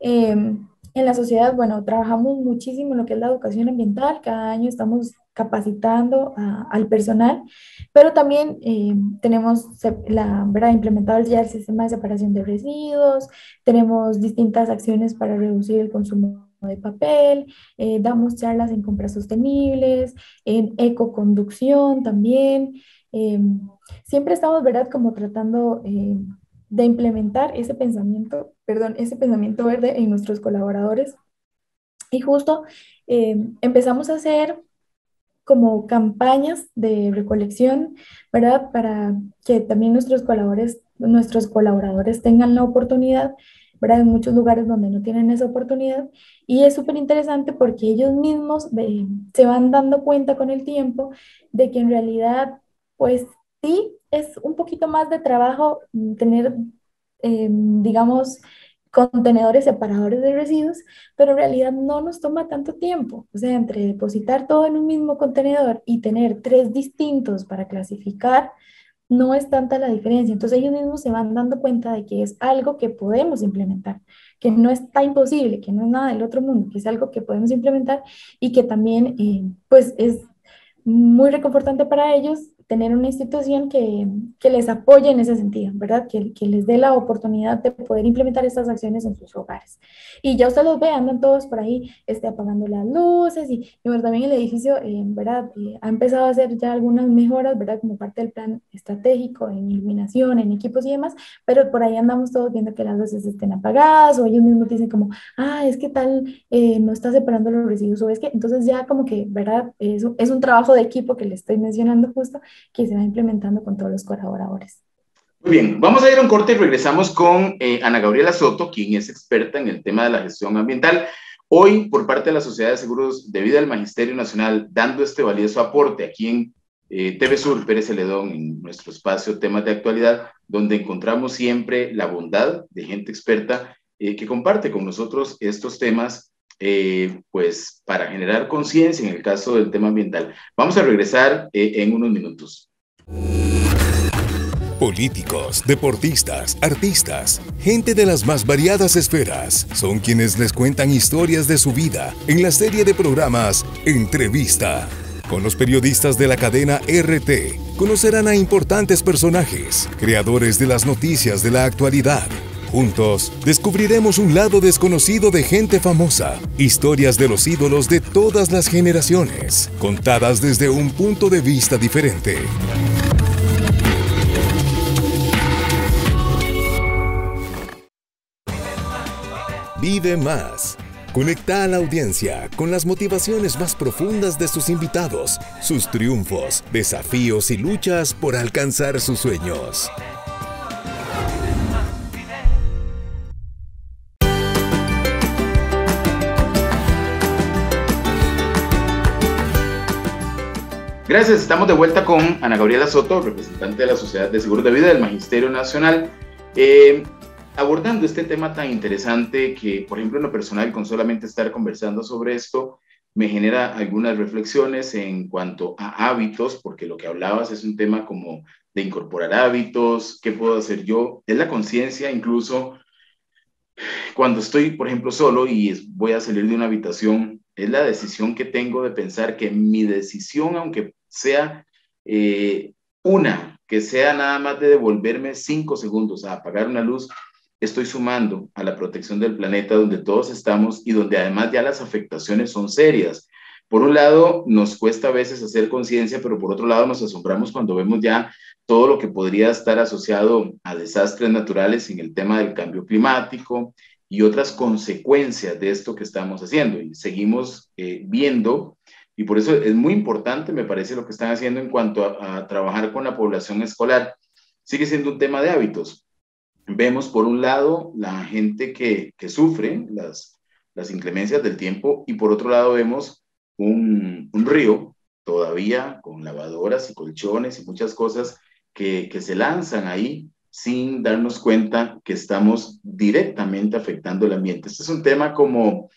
Em, en la sociedad, bueno, trabajamos muchísimo en lo que es la educación ambiental, cada año estamos capacitando al personal, pero también eh, tenemos la, ¿verdad? implementado ya el sistema de separación de residuos, tenemos distintas acciones para reducir el consumo de papel, eh, damos charlas en compras sostenibles, en ecoconducción también. Em, siempre estamos, ¿verdad?, como tratando eh, de implementar ese pensamiento, perdón, ese pensamiento verde en nuestros colaboradores. Y justo em, empezamos a hacer como campañas de recolección, ¿verdad? Para que también nuestros colaboradores, nuestros colaboradores tengan la oportunidad ¿verdad? En muchos lugares donde no tienen esa oportunidad. Y es súper interesante porque ellos mismos se van dando cuenta con el tiempo de que en realidad, pues sí, es un poquito más de trabajo tener, em, digamos, contenedores separadores de residuos, pero en realidad no nos toma tanto tiempo. O sea, entre depositar todo en un mismo contenedor y tener tres distintos para clasificar, no es tanta la diferencia. Entonces ellos mismos se van dando cuenta de que es algo que podemos implementar, que no está imposible, que no es nada del otro mundo, que es algo que podemos implementar y que también eh, pues es muy reconfortante para ellos tener una institución que, que, les apoye en ese sentido, ¿verdad? Que, que, les dé la oportunidad de poder implementar estas acciones en sus hogares. Y ya usted los ve, andan todos por ahí este, apagando las luces y, y bueno, también el edificio, eh, ¿verdad? Eh, ha empezado a hacer ya algunas mejoras, ¿verdad? Como parte del plan estratégico en iluminación, en equipos y demás, pero por ahí andamos todos viendo que las luces estén apagadas o ellos mismos dicen como, ah, es que tal eh, no está separando los residuos o es que, entonces ya como que, ¿verdad? Es, es un trabajo de equipo que le estoy mencionando justo que se va implementando con todos los colaboradores. Muy bien, vamos a ir a un corte y regresamos con eh, Ana Gabriela Soto, quien es experta en el tema de la gestión ambiental. Hoy, por parte de la Sociedad de Seguros de Vida del Magisterio Nacional, dando este valioso aporte aquí en eh, TV Sur, Pérez Celedón, en nuestro espacio Temas de Actualidad, donde encontramos siempre la bondad de gente experta eh, que comparte con nosotros estos temas, eh, pues para generar conciencia en el caso del tema ambiental. Vamos a regresar en unos minutos. Políticos, deportistas, artistas, gente de las más variadas esferas son quienes les cuentan historias de su vida en la serie de programas Entrevista. Con los periodistas de la cadena RT conocerán a importantes personajes, creadores de las noticias de la actualidad. Juntos descubriremos un lado desconocido de gente famosa, historias de los ídolos de todas las generaciones, contadas desde un punto de vista diferente. Vive más. Conecta a la audiencia con las motivaciones más profundas de sus invitados, sus triunfos, desafíos y luchas por alcanzar sus sueños. Gracias, estamos de vuelta con Ana Gabriela Soto, representante de la Sociedad de Seguros de Vida del Magisterio Nacional. Eh, abordando este tema tan interesante que, por ejemplo, en lo personal, con solamente estar conversando sobre esto, me genera algunas reflexiones en cuanto a hábitos, porque lo que hablabas es un tema como de incorporar hábitos, qué puedo hacer yo, es la conciencia incluso cuando estoy, por ejemplo, solo y voy a salir de una habitación, es la decisión que tengo de pensar que mi decisión, aunque sea eh, una, que sea nada más de devolverme cinco segundos a apagar una luz, estoy sumando a la protección del planeta donde todos estamos y donde además ya las afectaciones son serias. Por un lado, nos cuesta a veces hacer conciencia, pero por otro lado nos asombramos cuando vemos ya todo lo que podría estar asociado a desastres naturales en el tema del cambio climático y otras consecuencias de esto que estamos haciendo. Y seguimos eh, viendo, y por eso es muy importante, me parece, lo que están haciendo en cuanto a, a trabajar con la población escolar. Sigue siendo un tema de hábitos vemos por un lado la gente que, que sufre las, las inclemencias del tiempo y por otro lado vemos un, un, río todavía con lavadoras y colchones y muchas cosas que, que se lanzan ahí sin darnos cuenta que estamos directamente afectando el ambiente. Este es un tema como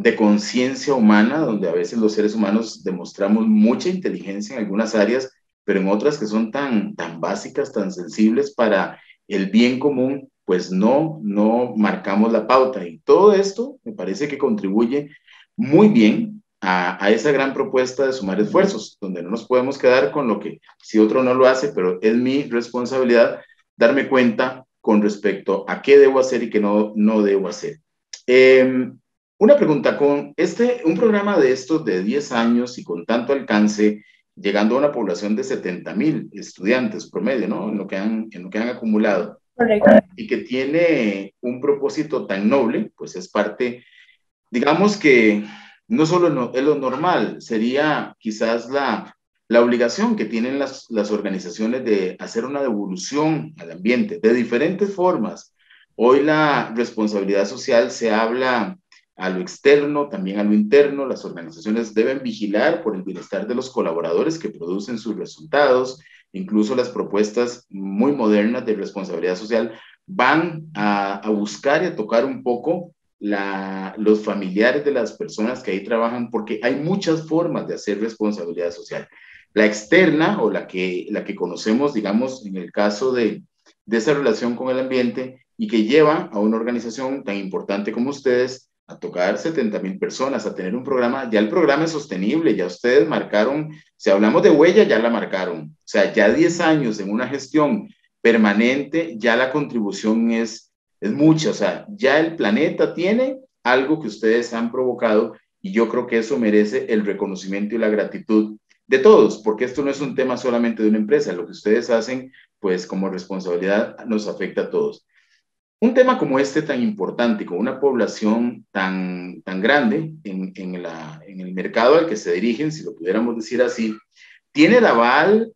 de conciencia humana, donde a veces los seres humanos demostramos mucha inteligencia en algunas áreas, pero en otras que son tan, tan básicas, tan sensibles para el bien común, pues no, no marcamos la pauta. Y todo esto me parece que contribuye muy bien a, a, esa gran propuesta de sumar esfuerzos, donde no nos podemos quedar con lo que si otro no lo hace, pero es mi responsabilidad darme cuenta con respecto a qué debo hacer y qué no, no debo hacer. Eh, una pregunta, con este, un programa de estos de 10 años y con tanto alcance, llegando a una población de 70 mil estudiantes promedio, ¿no? En lo que han, en lo que han acumulado. Correcto. Y que tiene un propósito tan noble, pues es parte, digamos que no solo no, es lo normal, sería quizás la, la obligación que tienen las, las organizaciones de hacer una devolución al ambiente de diferentes formas. Hoy la responsabilidad social se habla a lo externo, también a lo interno. Las organizaciones deben vigilar por el bienestar de los colaboradores que producen sus resultados. Incluso las propuestas muy modernas de responsabilidad social van a, a buscar y a tocar un poco la, los familiares de las personas que ahí trabajan, porque hay muchas formas de hacer responsabilidad social. La externa o la que, la que conocemos, digamos, en el caso de, de esa relación con el ambiente y que lleva a una organización tan importante como ustedes a tocar 70 mil personas, a tener un programa, ya el programa es sostenible, ya ustedes marcaron, si hablamos de huella, ya la marcaron, o sea, ya 10 años en una gestión permanente, ya la contribución es, es mucha, o sea, ya el planeta tiene algo que ustedes han provocado y yo creo que eso merece el reconocimiento y la gratitud de todos, porque esto no es un tema solamente de una empresa, lo que ustedes hacen, pues como responsabilidad nos afecta a todos. Un tema como este tan importante, con una población tan, tan grande en, en, el mercado al que se dirigen, si lo pudiéramos decir así, tiene el aval,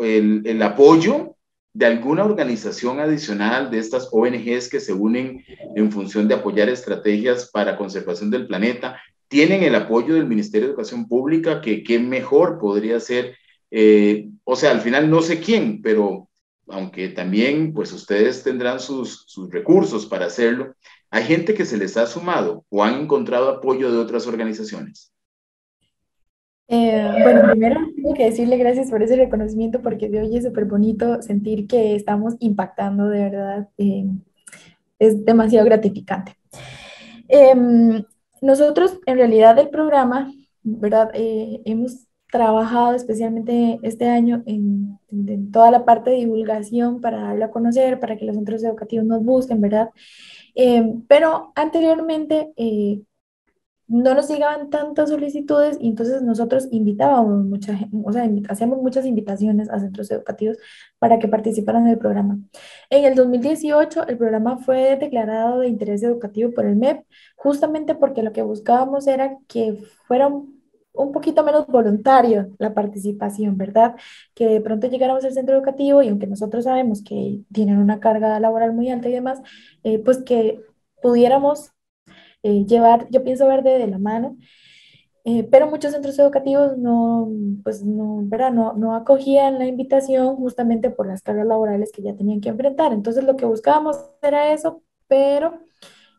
el, el apoyo de alguna organización adicional de estas ONGs que se unen en función de apoyar estrategias para conservación del planeta? ¿Tienen el apoyo del Ministerio de Educación Pública? que qué mejor podría ser? Eh, o sea, al final no sé quién, pero aunque también pues ustedes tendrán sus, sus recursos para hacerlo, ¿hay gente que se les ha sumado o han encontrado apoyo de otras organizaciones? Eh, bueno, primero tengo que decirle gracias por ese reconocimiento porque de hoy es súper bonito sentir que estamos impactando, de verdad, eh, es demasiado gratificante. Em, nosotros, en realidad, el programa, ¿verdad? Eh, hemos trabajado especialmente este año en, toda la parte de divulgación para darlo a conocer, para que los centros educativos nos busquen, ¿verdad? Em, pero anteriormente no nos llegaban tantas solicitudes y entonces nosotros invitábamos mucha o sea, hacíamos muchas invitaciones a centros educativos para que participaran en el programa. En el 2018 el programa fue declarado de interés educativo por el MEP, justamente porque lo que buscábamos era que fuera un, poquito menos voluntario la participación, ¿verdad? Que de pronto llegáramos al centro educativo y aunque nosotros sabemos que tienen una carga laboral muy alta y demás, eh, pues que pudiéramos eh, llevar, yo pienso ver de la mano, eh, pero muchos centros educativos no, pues no, ¿verdad? No, no acogían la invitación justamente por las cargas laborales que ya tenían que enfrentar. Entonces lo que buscábamos era eso, pero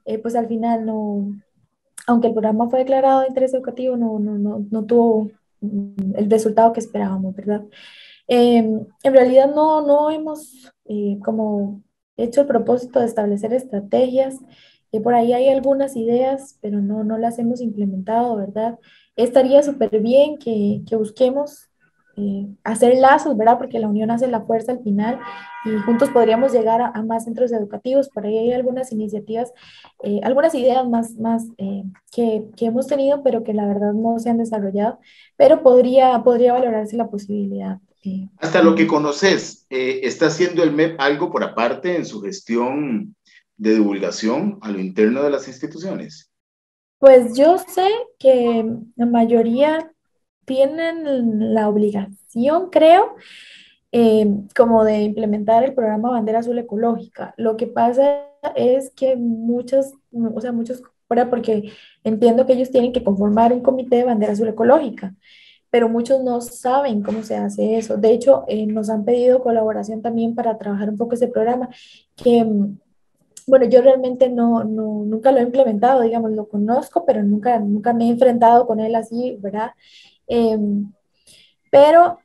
eh, pues al final no, aunque el programa fue declarado de interés educativo, no, no, no, no tuvo mm, el resultado que esperábamos, ¿verdad? Em, en realidad no, no hemos como hecho el propósito de establecer estrategias por ahí hay algunas ideas, pero no, no las hemos implementado, ¿verdad? Estaría súper bien que, que busquemos eh, hacer lazos, ¿verdad? Porque la unión hace la fuerza al final y juntos podríamos llegar a, más centros educativos. Por ahí hay algunas iniciativas, eh, algunas ideas más, más eh, que, que, hemos tenido, pero que la verdad no se han desarrollado, pero podría, podría valorarse la posibilidad. Hasta lo que conoces, ¿está haciendo el MEP algo por aparte en su gestión de divulgación a lo interno de las instituciones? Pues yo sé que la mayoría tienen la obligación, creo, eh, como de implementar el programa Bandera Azul Ecológica. Lo que pasa es que muchos, o sea, muchos, porque entiendo que ellos tienen que conformar un comité de Bandera Azul Ecológica, pero muchos no saben cómo se hace eso. De hecho, eh, nos han pedido colaboración también para trabajar un poco ese programa, que bueno, yo realmente no, no, nunca lo he implementado, digamos, lo conozco, pero nunca, nunca me he enfrentado con él así, ¿verdad? Em, pero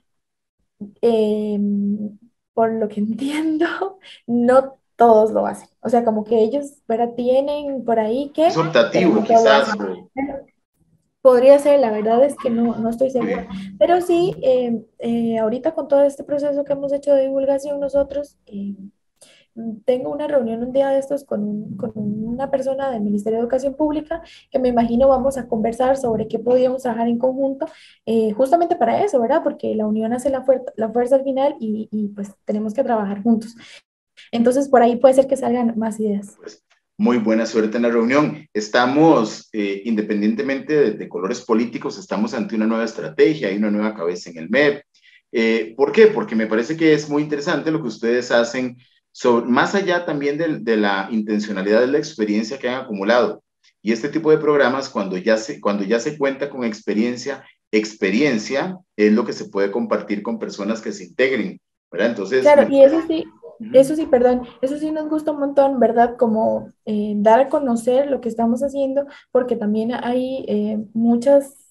em, por lo que entiendo, no todos lo hacen. O sea, como que ellos, ¿verdad? Tienen por ahí que... Es optativo, quizás. Podría ser, la verdad es que no, no estoy segura. Pero sí, em, eh, ahorita con todo este proceso que hemos hecho de divulgación nosotros, tengo una reunión un día de estos con, con, una persona del Ministerio de Educación Pública que me imagino vamos a conversar sobre qué podíamos trabajar en conjunto, eh, justamente para eso, ¿verdad? Porque la unión hace la, fuerza, la fuerza al final y, y, pues tenemos que trabajar juntos. Entonces, por ahí puede ser que salgan más ideas. Pues, muy buena suerte en la reunión. Estamos, eh, independientemente de, de, colores políticos, estamos ante una nueva estrategia, hay una nueva cabeza en el MEP. Eh, ¿Por qué? Porque me parece que es muy interesante lo que ustedes hacen más allá también de, la intencionalidad de la experiencia que han acumulado. Y este tipo de programas, cuando ya se, cuando ya se cuenta con experiencia, experiencia es lo que se puede compartir con personas que se integren, ¿verdad? Entonces... Claro, y eso sí, eso sí, perdón, eso sí nos gusta un montón, ¿verdad? Como eh, dar a conocer lo que estamos haciendo, porque también hay eh, muchas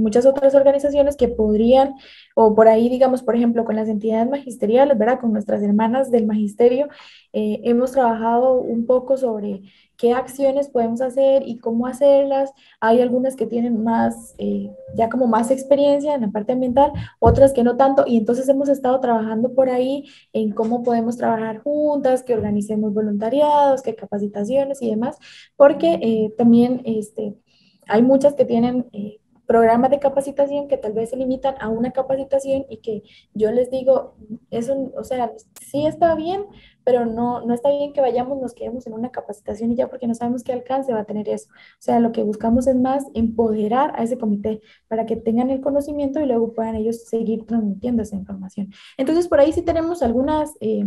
muchas otras organizaciones que podrían, o por ahí, digamos, por ejemplo, con las entidades magisteriales, ¿verdad? Con nuestras hermanas del magisterio, eh, hemos trabajado un poco sobre qué acciones podemos hacer y cómo hacerlas. Hay algunas que tienen más, eh, ya como más experiencia en la parte ambiental, otras que no tanto, y entonces hemos estado trabajando por ahí en cómo podemos trabajar juntas, que organicemos voluntariados, que capacitaciones y demás, porque eh, también este, hay muchas que tienen programas de capacitación que tal vez se limitan a una capacitación y que yo les digo, eso, o sea, sí está bien, pero no, no está bien que vayamos, nos quedemos en una capacitación y ya porque no sabemos qué alcance va a tener eso. O sea, lo que buscamos es más empoderar a ese comité para que tengan el conocimiento y luego puedan ellos seguir transmitiendo esa información. Entonces, por ahí sí tenemos algunas, eh,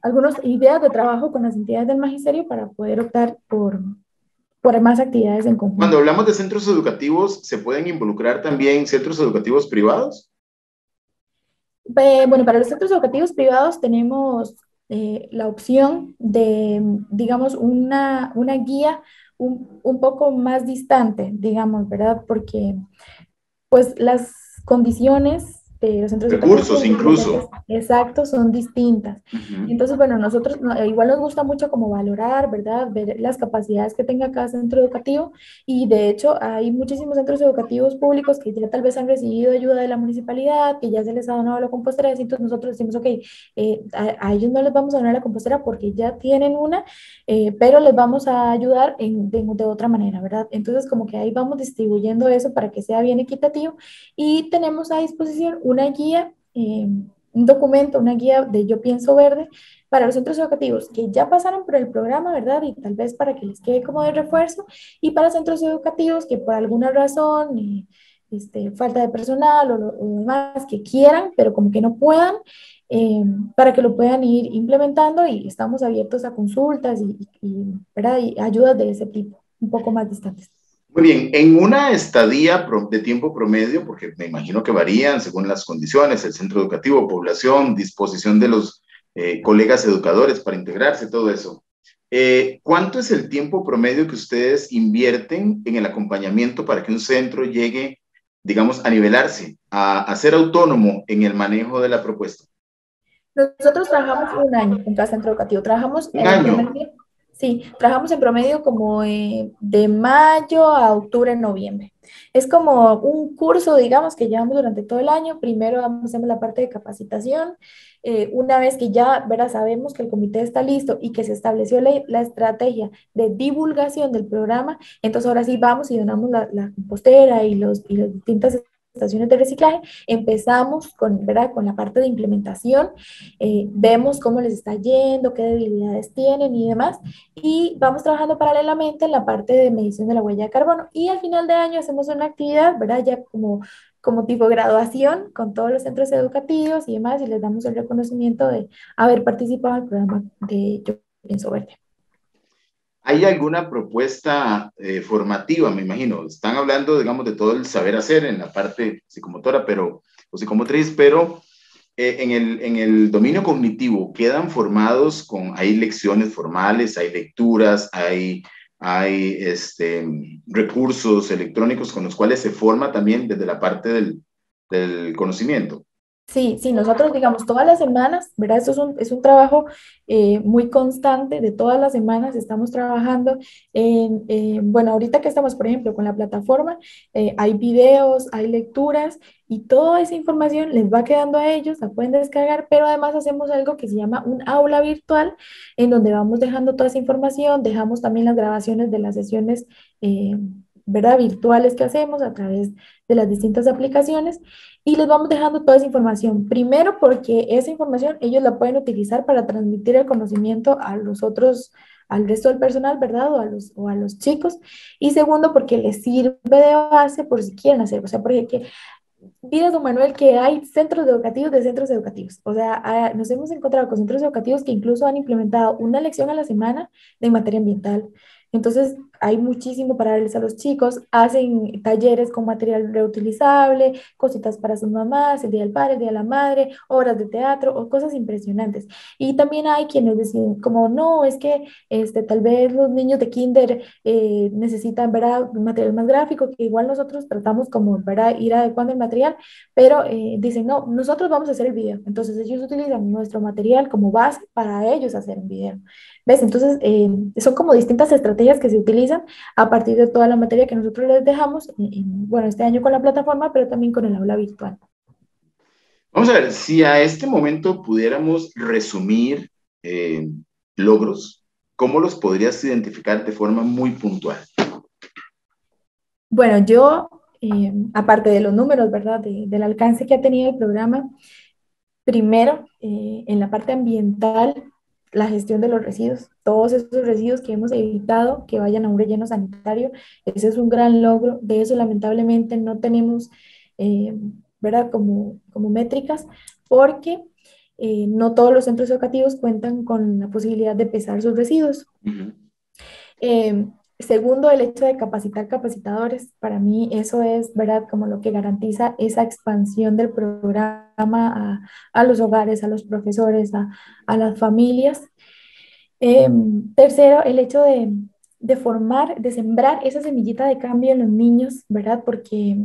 algunas ideas de trabajo con las entidades del magisterio para poder optar por, por más actividades en conjunto. Cuando hablamos de centros educativos, ¿se pueden involucrar también centros educativos privados? bueno, para los centros educativos privados tenemos eh, la opción de, digamos, una, una guía un, un, poco más distante, digamos, ¿verdad? Porque pues las condiciones de los centros recursos incluso. Exacto, son distintas. Entonces, bueno, nosotros igual nos gusta mucho como valorar, ¿verdad? Ver las capacidades que tenga cada centro educativo y de hecho hay muchísimos centros educativos públicos que ya tal vez han recibido ayuda de la municipalidad, que ya se les ha donado la compostera, entonces nosotros decimos, ok, eh, a, ellos no les vamos a donar la compostera porque ya tienen una, eh, pero les vamos a ayudar en, de, de otra manera, ¿verdad? Entonces, como que ahí vamos distribuyendo eso para que sea bien equitativo y tenemos a disposición una guía, eh, un documento, una guía de Yo Pienso Verde para los centros educativos que ya pasaron por el programa, ¿verdad? Y tal vez para que les quede como de refuerzo, y para centros educativos que por alguna razón, eh, este, falta de personal o, demás, que quieran, pero como que no puedan, eh, para que lo puedan ir implementando y estamos abiertos a consultas y, y ayudas de ese tipo, un poco más distantes. Muy bien, en una estadía de tiempo promedio, porque me imagino que varían según las condiciones, el centro educativo, población, disposición de los eh, colegas educadores para integrarse, todo eso. Eh, ¿Cuánto es el tiempo promedio que ustedes invierten en el acompañamiento para que un centro llegue, digamos, a nivelarse, a, ser autónomo en el manejo de la propuesta? Nosotros trabajamos un año en cada centro educativo. Trabajamos un año. Sí, trabajamos en promedio como eh, de mayo a octubre, noviembre. Es como un curso, digamos, que llevamos durante todo el año. Primero hacemos la parte de capacitación. Eh, una vez que ya ¿verdad? sabemos que el comité está listo y que se estableció la, estrategia de divulgación del programa, entonces ahora sí vamos y donamos la, la compostera y, los, y distintas estaciones de reciclaje, empezamos con, ¿verdad? con la parte de implementación, eh, vemos cómo les está yendo, qué debilidades tienen y demás, y vamos trabajando paralelamente en la parte de medición de la huella de carbono. Y al final de año hacemos una actividad, ¿verdad? Ya como, como tipo graduación con todos los centros educativos y demás, y les damos el reconocimiento de haber participado en el programa de Yo Pienso Verde. ¿Hay alguna propuesta eh, formativa, me imagino? Están hablando, digamos, de todo el saber hacer en la parte psicomotora, pero, o psicomotriz, pero eh, en, el, en el dominio cognitivo, ¿quedan formados con, hay lecciones formales, hay lecturas, hay, hay este, recursos electrónicos con los cuales se forma también desde la parte del, del conocimiento? Sí, sí, nosotros digamos todas las semanas, ¿verdad? Esto es un, es un trabajo eh, muy constante de todas las semanas, estamos trabajando en, bueno, ahorita que estamos, por ejemplo, con la plataforma, eh, hay videos, hay lecturas y toda esa información les va quedando a ellos, la pueden descargar, pero además hacemos algo que se llama un aula virtual, en donde vamos dejando toda esa información, dejamos también las grabaciones de las sesiones. Eh, ¿verdad? virtuales que hacemos a través de las distintas aplicaciones y les vamos dejando toda esa información. Primero porque esa información ellos la pueden utilizar para transmitir el conocimiento a los otros, al resto del personal, ¿verdad? O a los, o a los chicos. Y segundo porque les sirve de base por si quieren hacer, o sea, porque Mira, don Manuel, que hay centros educativos de centros educativos. O sea, nos hemos encontrado con centros educativos que incluso han implementado una lección a la semana de materia ambiental. Entonces, hay muchísimo para darles a los chicos, hacen talleres con material reutilizable, cositas para sus mamás, el Día del Padre, el Día de la Madre, obras de teatro o cosas impresionantes. Y también hay quienes deciden, como no, es que este, tal vez los niños de kinder eh, necesitan ver un material más gráfico, que igual nosotros tratamos como ¿verdad? ir adecuando el material, pero eh, dicen, no, nosotros vamos a hacer el video. Entonces ellos utilizan nuestro material como base para ellos hacer un video. ¿Ves? Entonces eh, son como distintas estrategias que se utilizan a partir de toda la materia que nosotros les dejamos, bueno, este año con la plataforma, pero también con el aula virtual. Vamos a ver, si a este momento pudiéramos resumir eh, logros, ¿cómo los podrías identificar de forma muy puntual? Bueno, yo eh, aparte de los números, ¿verdad? del alcance que ha tenido el programa, primero, eh, en la parte ambiental, la gestión de los residuos, todos esos residuos que hemos evitado que vayan a un relleno sanitario, ese es un gran logro, de eso lamentablemente no tenemos, eh, ¿verdad? Como, como métricas, porque no todos los centros educativos cuentan con la posibilidad de pesar sus residuos. Segundo, el hecho de capacitar capacitadores. Para mí eso es, ¿verdad? Como lo que garantiza esa expansión del programa a, los hogares, a los profesores, a, las familias. Em, tercero, el hecho de, de, formar, de sembrar esa semillita de cambio en los niños, ¿verdad? Porque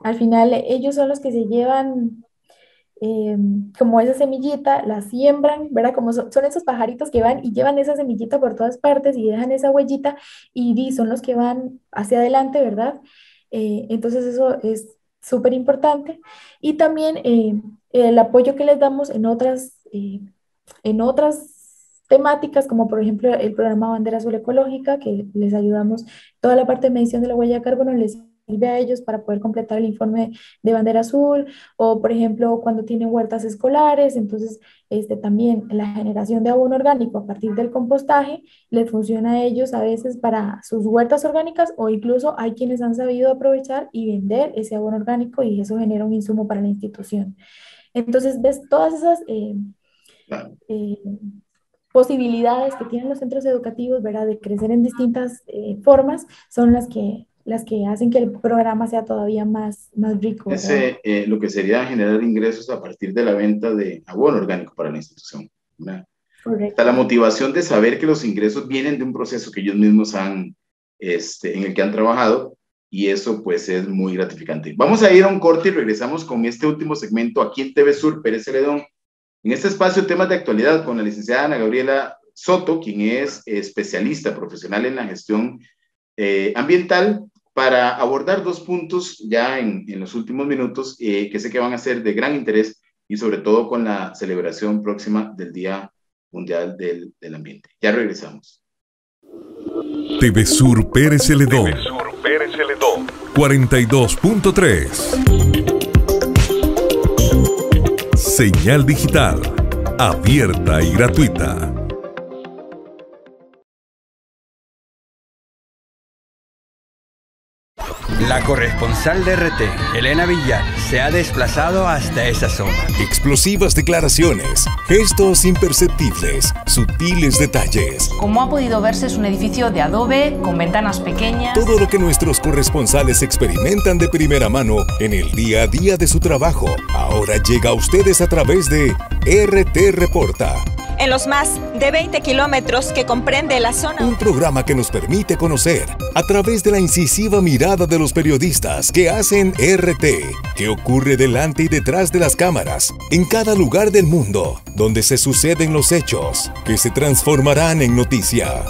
al final ellos son los que se llevan eh, como esa semillita, la siembran, ¿verdad? Como son, esos pajaritos que van y llevan esa semillita por todas partes y dejan esa huellita y son los que van hacia adelante, ¿verdad? Eh, entonces eso es súper importante. Y también eh, el apoyo que les damos en otras, en otras temáticas, como por ejemplo el programa Bandera Azul Ecológica, que les ayudamos toda la parte de medición de la huella de carbono, les sirve a ellos para poder completar el informe de bandera azul o, por ejemplo, cuando tienen huertas escolares, entonces este, también la generación de abono orgánico a partir del compostaje les funciona a ellos a veces para sus huertas orgánicas o incluso hay quienes han sabido aprovechar y vender ese abono orgánico y eso genera un insumo para la institución. Entonces, ves todas esas... Eh, eh, posibilidades que tienen los centros educativos, ¿verdad? De crecer en distintas eh, formas, son las que las que hacen que el programa sea todavía más, más rico. Ese, eh, lo que sería generar ingresos a partir de la venta de abono orgánico para la institución. Correcto. la motivación de saber que los ingresos vienen de un proceso que ellos mismos han, este, en el que han trabajado y eso pues es muy gratificante. Vamos a ir a un corte y regresamos con este último segmento aquí en TV Sur, Pérez Celedón. En este espacio, temas de actualidad con la licenciada Ana Gabriela Soto, quien es especialista profesional en la gestión eh, ambiental para abordar dos puntos ya en, en los últimos minutos eh, que sé que van a ser de gran interés y sobre todo con la celebración próxima del Día Mundial del, del Ambiente. Ya regresamos. TV Sur Pérez Celedón. TV Sur Pérez Celedón. 42.3. Señal digital. Abierta y gratuita. La corresponsal de RT, Elena Villar, se ha desplazado hasta esa zona. Explosivas declaraciones, gestos imperceptibles, sutiles detalles. Como ha podido verse, es un edificio de adobe con ventanas pequeñas. Todo lo que nuestros corresponsales experimentan de primera mano en el día a día de su trabajo, ahora llega a ustedes a través de RT Reporta en los más de 20 kilómetros que comprende la zona. Un programa que nos permite conocer, a través de la incisiva mirada de los periodistas que hacen RT, qué ocurre delante y detrás de las cámaras, en cada lugar del mundo, donde se suceden los hechos, que se transformarán en noticia.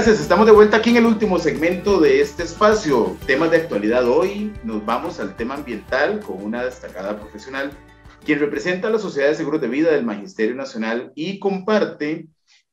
Gracias, estamos de vuelta aquí en el último segmento de este espacio, temas de actualidad. Hoy. Nos vamos al tema ambiental con una destacada profesional, quien representa a la Sociedad de Seguros de Vida del Magisterio Nacional y comparte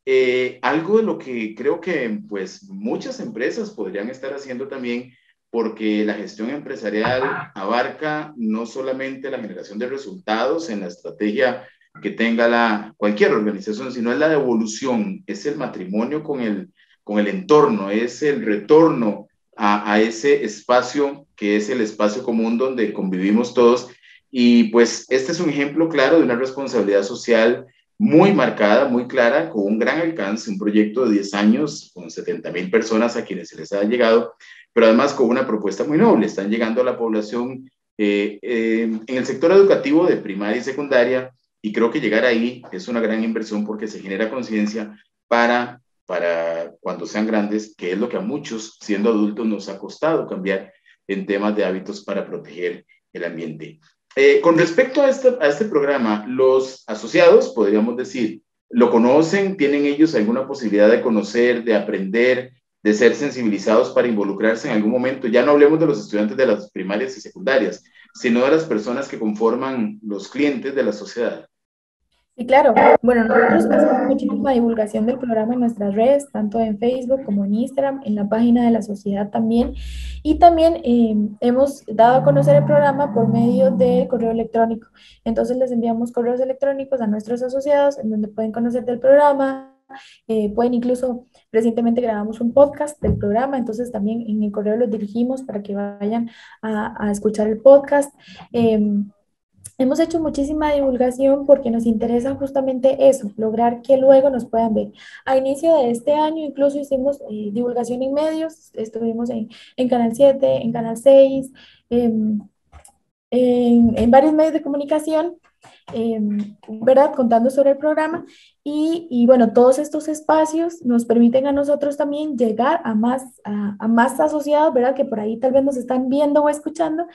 eh, algo de lo que creo que pues muchas empresas podrían estar haciendo también, porque la gestión empresarial abarca no solamente la generación de resultados en la estrategia que tenga la, cualquier organización, sino es la devolución, es el matrimonio con el con el entorno, es el retorno a, ese espacio que es el espacio común donde convivimos todos. Y pues este es un ejemplo claro de una responsabilidad social muy marcada, muy clara, con un gran alcance, un proyecto de 10 años, con 70 mil personas a quienes se les ha llegado, pero además con una propuesta muy noble. Están llegando a la población eh, eh, en el sector educativo de primaria y secundaria, y creo que llegar ahí es una gran inversión porque se genera conciencia para para cuando sean grandes, que es lo que a muchos, siendo adultos, nos ha costado cambiar en temas de hábitos para proteger el ambiente. Eh, con respecto este, a este programa, los asociados, podríamos decir, lo conocen, tienen ellos alguna posibilidad de conocer, de aprender, de ser sensibilizados para involucrarse en algún momento. Ya no hablemos de los estudiantes de las primarias y secundarias, sino de las personas que conforman los clientes de la sociedad. Sí, claro. Bueno, nosotros hacemos muchísima divulgación del programa en nuestras redes, tanto en Facebook como en Instagram, en la página de la sociedad también. Y también eh, hemos dado a conocer el programa por medio de correo electrónico. Entonces les enviamos correos electrónicos a nuestros asociados en donde pueden conocer del programa. eh, pueden incluso, recientemente grabamos un podcast del programa, entonces también en el correo los dirigimos para que vayan a, escuchar el podcast. Em, Hemos hecho muchísima divulgación porque nos interesa justamente eso, lograr que luego nos puedan ver. A inicio de este año incluso hicimos eh, divulgación en medios, estuvimos en, en Canal 7, en Canal 6, em, en, en varios medios de comunicación eh, ¿verdad? Contando sobre el programa. Y, y, bueno, todos estos espacios nos permiten a nosotros también llegar a más, a, a más asociados, ¿verdad? Que por ahí tal vez nos están viendo o escuchando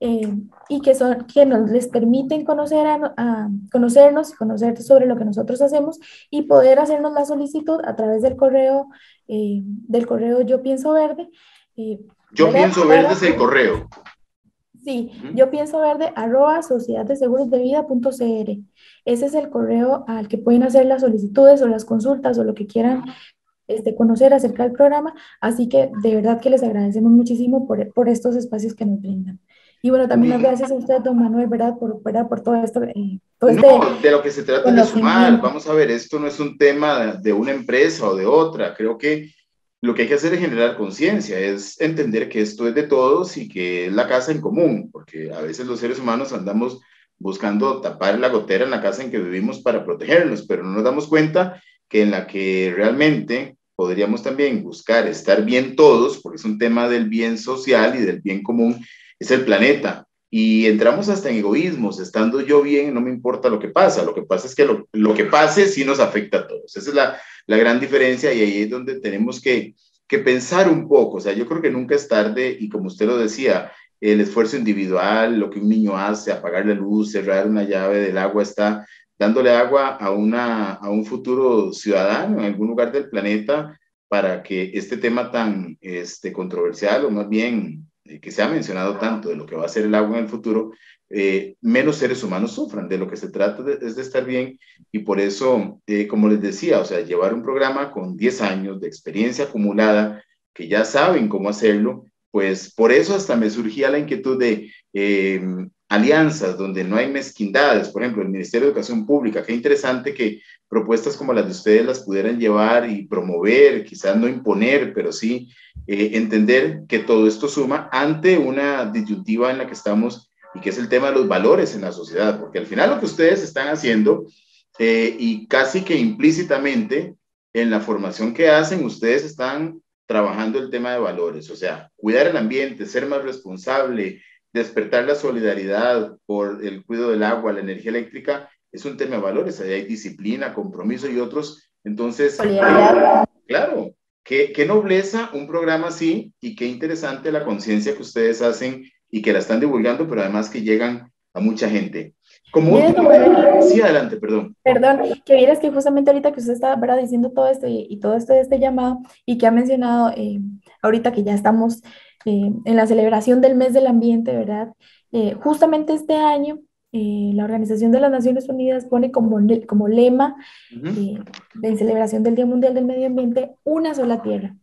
eh, y que, son, que nos les permiten conocer a, a, conocernos, conocer sobre lo que nosotros hacemos y poder hacernos la solicitud a través del correo, eh, del correo Yo Pienso Verde. Eh, yo Pienso Verde es el correo. Sí, yo pienso verde arroba sociedaddesegurodesdevida.cr. Ese es el correo al que pueden hacer las solicitudes o las consultas o lo que quieran este, conocer acerca del programa. Así que de verdad que les agradecemos muchísimo por, por estos espacios que nos brindan. Y bueno, también las gracias a usted, don Manuel, ¿verdad? Por, ¿verdad? por todo esto. Eh, todo este no, de lo que se trata de sumar. Vamos a ver, esto no es un tema de una empresa o de otra. Creo que lo que hay que hacer es generar conciencia, es entender que esto es de todos y que es la casa en común, porque a veces los seres humanos andamos buscando tapar la gotera en la casa en que vivimos para protegernos, pero no nos damos cuenta que en la que realmente podríamos también buscar estar bien todos, porque es un tema del bien social y del bien común, es el planeta. Y entramos hasta en egoísmos, estando yo bien, no me importa lo que pasa, lo que pasa es que lo, lo que pase sí nos afecta a todos. Esa es la, la gran diferencia y ahí es donde tenemos que, que pensar un poco. O sea, yo creo que nunca es tarde y como usted lo decía, el esfuerzo individual, lo que un niño hace, apagar la luz, cerrar una llave del agua, está dándole agua a, una, a un futuro ciudadano en algún lugar del planeta para que este tema tan este, controversial o más bien eh, que se ha mencionado tanto de lo que va a ser el agua en el futuro, eh, menos seres humanos sufran. De lo que se trata es de estar bien y por eso, eh, como les decía, o sea, llevar un programa con 10 años de experiencia acumulada, que ya saben cómo hacerlo, pues por eso hasta me surgía la inquietud de eh, alianzas donde no hay mezquindades, por ejemplo, el Ministerio de Educación Pública, qué interesante que propuestas como las de ustedes las pudieran llevar y promover, quizás no imponer, pero sí eh, entender que todo esto suma ante una disyuntiva en la que estamos y que es el tema de los valores en la sociedad, porque al final lo que ustedes están haciendo eh, y casi que implícitamente en la formación que hacen, ustedes están trabajando el tema de valores, o sea, cuidar el ambiente, ser más responsable, despertar la solidaridad por el cuidado del agua, la energía eléctrica, es un tema de valores, ahí hay disciplina, compromiso y otros. Entonces, claro, qué, qué nobleza un programa así y qué interesante la conciencia que ustedes hacen y que la están divulgando, pero además que llegan a mucha gente. Como último, sí, adelante, perdón. Perdón, que vieras que justamente ahorita que usted está ¿verdad? diciendo todo esto y, y, todo esto de este llamado y que ha mencionado eh, ahorita que ya estamos eh, en la celebración del mes del ambiente, ¿verdad? Eh, justamente este año eh, la Organización de las Naciones Unidas pone como, como lema uh -huh. de celebración del Día Mundial del Medio Ambiente una sola tierra.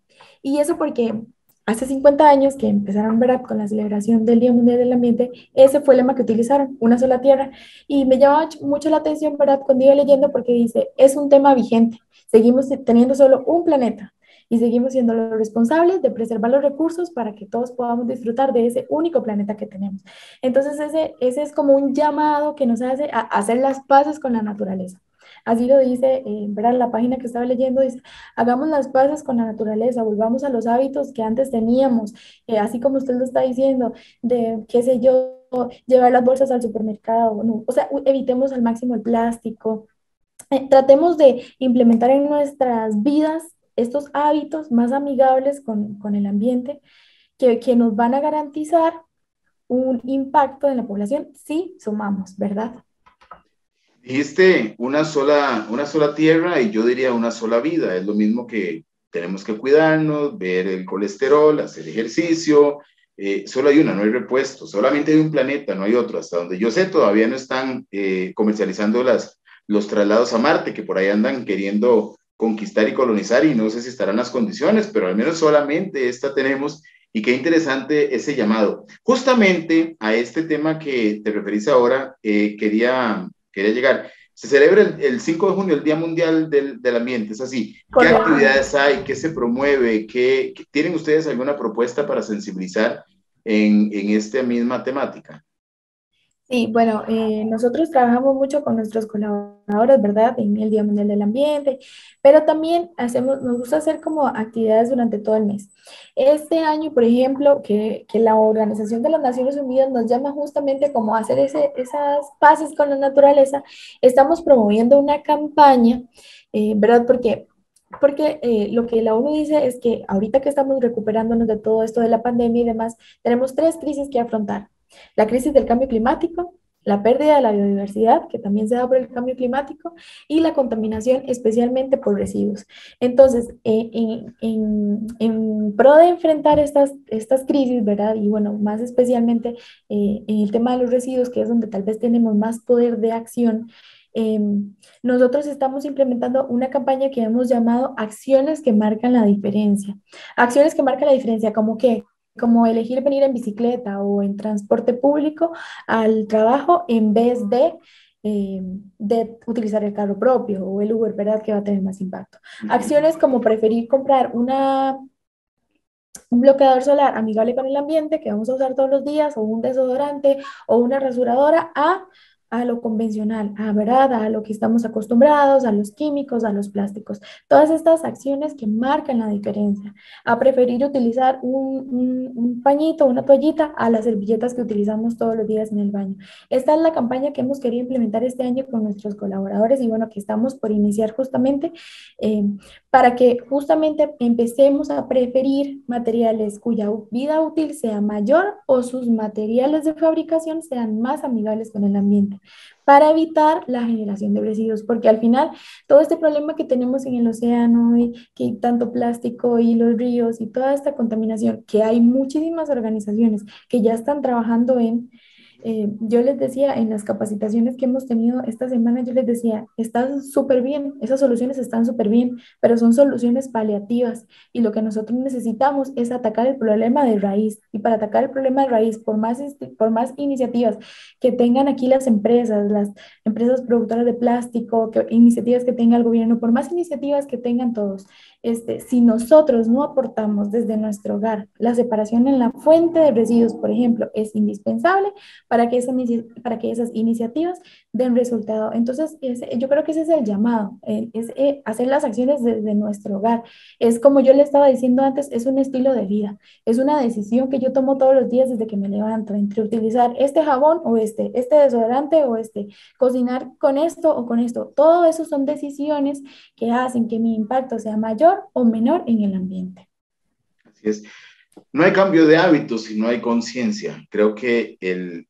Y eso porque hace 50 años que empezaron ¿verdad? con la celebración del Día Mundial del Ambiente, ese fue el lema que utilizaron, una sola tierra. Y me llama mucho la atención, ¿verdad? Cuando iba leyendo, porque dice, es un tema vigente. Seguimos teniendo solo un planeta y seguimos siendo los responsables de preservar los recursos para que todos podamos disfrutar de ese único planeta que tenemos. Entonces, ese, ese es como un llamado que nos hace a hacer las paces con la naturaleza. Así lo dice, eh. La página que estaba leyendo dice, hagamos las paces con la naturaleza, volvamos a los hábitos que antes teníamos, eh, así como usted lo está diciendo, de, qué sé yo, llevar las bolsas al supermercado, no, o sea, evitemos al máximo el plástico, eh, tratemos de implementar en nuestras vidas estos hábitos más amigables con, con el ambiente que, que nos van a garantizar un impacto en la población si sumamos, ¿verdad? Dijiste una sola, una sola tierra y yo diría una sola vida. Es lo mismo que tenemos que cuidarnos, ver el colesterol, hacer ejercicio, eh, solo hay una, no hay repuesto, solamente hay un planeta, no hay otro. Hasta donde yo sé, todavía no están eh, comercializando las, los traslados a Marte, que por ahí andan queriendo conquistar y colonizar y no sé si estarán las condiciones, pero al menos solamente esta tenemos y qué interesante ese llamado. Justamente a este tema que te referís ahora, eh, quería, quería llegar. Se celebra el, 5 de junio, el Día Mundial del, del Ambiente, es así. ¿Qué actividades hay? ¿Qué se promueve? ¿Qué, ¿Tienen ustedes alguna propuesta para sensibilizar en, en esta misma temática? Sí, bueno, eh, nosotros trabajamos mucho con nuestros colaboradores, ¿verdad? En el Día Mundial del Ambiente, pero también hacemos, nos gusta hacer como actividades durante todo el mes. Este año, por ejemplo, que, que la Organización de las Naciones Unidas nos llama justamente como a hacer ese, esas paces con la naturaleza, estamos promoviendo una campaña, eh, ¿verdad? Porque porque eh, lo que la ONU dice es que ahorita que estamos recuperándonos de todo esto de la pandemia y demás, tenemos tres crisis que afrontar. La crisis del cambio climático, la pérdida de la biodiversidad, que también se da por el cambio climático, y la contaminación, especialmente por residuos. Entonces, eh, en, pro de enfrentar estas, estas crisis, ¿verdad? Y bueno, más especialmente eh, en el tema de los residuos, que es donde tal vez tenemos más poder de acción, em, nosotros estamos implementando una campaña que hemos llamado Acciones que marcan la diferencia. Acciones que marcan la diferencia, como que como elegir venir en bicicleta o en transporte público al trabajo en vez de, eh, de utilizar el carro propio o el Uber, ¿verdad? Que va a tener más impacto. Acciones como preferir comprar una, un bloqueador solar amigable con el ambiente que vamos a usar todos los días o un desodorante o una rasuradora a a lo convencional, a verdad, a lo que estamos acostumbrados, a los químicos, a los plásticos. Todas estas acciones que marcan la diferencia, a preferir utilizar un, un, pañito, una toallita, a las servilletas que utilizamos todos los días en el baño. Esta es la campaña que hemos querido implementar este año con nuestros colaboradores y bueno, que estamos por iniciar justamente eh, para que justamente empecemos a preferir materiales cuya vida útil sea mayor o sus materiales de fabricación sean más amigables con el ambiente para evitar la generación de residuos, porque al final todo este problema que tenemos en el océano y que tanto plástico y los ríos y toda esta contaminación, que hay muchísimas organizaciones que ya están trabajando en eh, yo les decía en las capacitaciones que hemos tenido esta semana, yo les decía, están súper bien, esas soluciones están súper bien, pero son soluciones paliativas y lo que nosotros necesitamos es atacar el problema de raíz. Y para atacar el problema de raíz, por más, por más iniciativas que tengan aquí las empresas, las empresas productoras de plástico, que, iniciativas que tenga el gobierno, por más iniciativas que tengan todos, este, si nosotros no aportamos desde nuestro hogar la separación en la fuente de residuos, por ejemplo, es indispensable para que, esas iniciativas den resultado. Entonces, yo creo que ese es el llamado, eh, hacer las acciones desde nuestro hogar. Es como yo le estaba diciendo antes, es un estilo de vida, es una decisión que yo tomo todos los días desde que me levanto, entre utilizar este jabón o este, este desodorante o este, cocinar con esto o con esto. Todo eso son decisiones que hacen que mi impacto sea mayor o menor en el ambiente. Así es. No hay cambio de hábitos si no hay conciencia. Creo que el,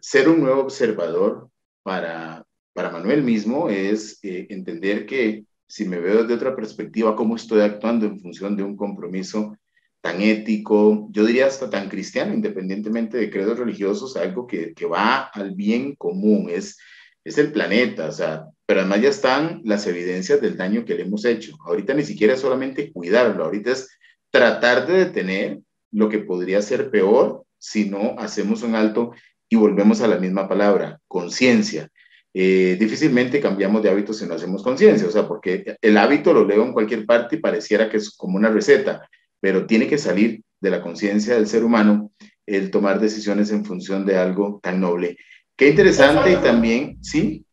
ser un nuevo observador para, Manuel mismo es eh, entender que si me veo desde otra perspectiva, cómo estoy actuando en función de un compromiso tan ético, yo diría hasta tan cristiano, independientemente de credos religiosos, algo que, que va al bien común, es, es el planeta, o sea, pero además ya están las evidencias del daño que le hemos hecho. Ahorita ni siquiera es solamente cuidarlo, ahorita es tratar de detener lo que podría ser peor si no hacemos un alto y volvemos a la misma palabra, conciencia. Eh, difícilmente cambiamos de hábito si no hacemos conciencia, o sea, porque el hábito lo leo en cualquier parte y pareciera que es como una receta, pero tiene que salir de la conciencia del ser humano el tomar decisiones en función de algo tan noble. Qué interesante y también, ¿sí?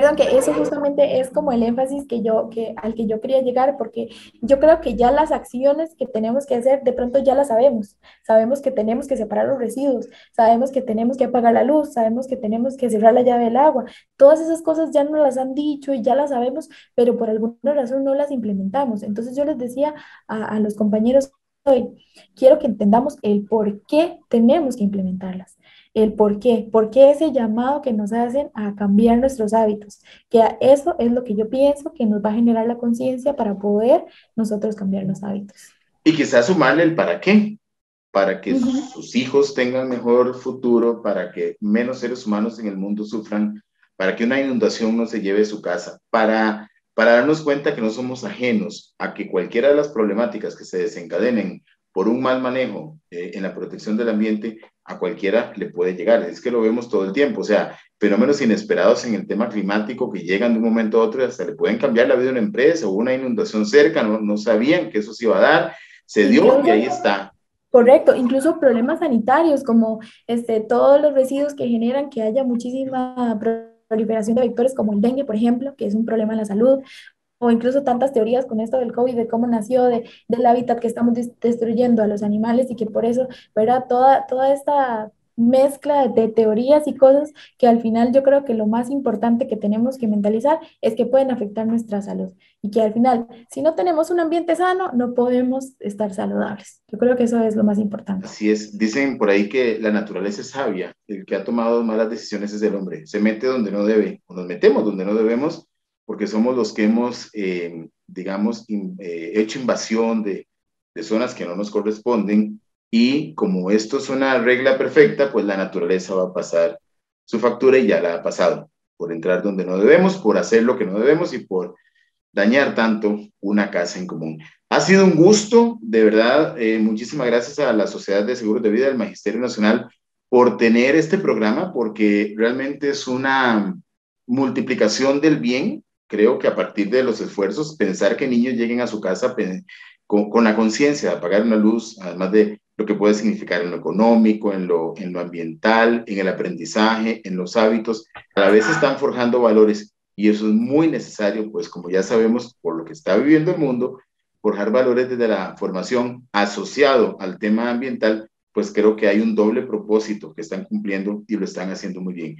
Perdón, que eso justamente es como el énfasis que yo, que, al que yo quería llegar, porque yo creo que ya las acciones que tenemos que hacer, de pronto ya las sabemos. Sabemos que tenemos que separar los residuos, sabemos que tenemos que apagar la luz, sabemos que tenemos que cerrar la llave del agua. Todas esas cosas ya nos las han dicho y ya las sabemos, pero por alguna razón no las implementamos. Entonces yo les decía a, a los compañeros hoy, quiero que entendamos el por qué tenemos que implementarlas el por qué, por qué ese llamado que nos hacen a cambiar nuestros hábitos, que eso es lo que yo pienso que nos va a generar la conciencia para poder nosotros cambiar los hábitos. Y quizás sumarle el para qué, para que sus hijos tengan mejor futuro, para que menos seres humanos en el mundo sufran, para que una inundación no se lleve su casa, para, para darnos cuenta que no somos ajenos a que cualquiera de las problemáticas que se desencadenen por un mal manejo eh, en la protección del ambiente, a cualquiera le puede llegar. Es que lo vemos todo el tiempo, o sea, fenómenos inesperados en el tema climático que llegan de un momento a otro y hasta le pueden cambiar la vida de una empresa o una inundación cerca, no, no sabían que eso se iba a dar, se dio y ahí está. Correcto, incluso problemas sanitarios como este, todos los residuos que generan que haya muchísima proliferación de vectores como el dengue, por ejemplo, que es un problema en la salud, o incluso tantas teorías con esto del COVID, de cómo nació, de, del hábitat que estamos destruyendo a los animales y que por eso, ¿verdad? Toda, toda esta mezcla de teorías y cosas que al final yo creo que lo más importante que tenemos que mentalizar es que pueden afectar nuestra salud y que al final, si no tenemos un ambiente sano, no podemos estar saludables. Yo creo que eso es lo más importante. Así es, dicen por ahí que la naturaleza es sabia, el que ha tomado malas decisiones es el hombre, se mete donde no debe, o nos metemos donde no debemos porque somos los que hemos, eh, digamos, eh, hecho invasión de, de zonas que no nos corresponden y como esto es una regla perfecta, pues la naturaleza va a pasar su factura y ya la ha pasado por entrar donde no debemos, por hacer lo que no debemos y por dañar tanto una casa en común. Ha sido un gusto, de verdad, eh, muchísimas gracias a la Sociedad de Seguros de Vida del Magisterio Nacional por tener este programa, porque realmente es una multiplicación del bien creo que a partir de los esfuerzos, pensar que niños lleguen a su casa con, la conciencia de apagar una luz, además de lo que puede significar en lo económico, en lo, en lo ambiental, en el aprendizaje, en los hábitos, a la vez están forjando valores y eso es muy necesario, pues como ya sabemos por lo que está viviendo el mundo, forjar valores desde la formación asociado al tema ambiental, pues creo que hay un doble propósito que están cumpliendo y lo están haciendo muy bien.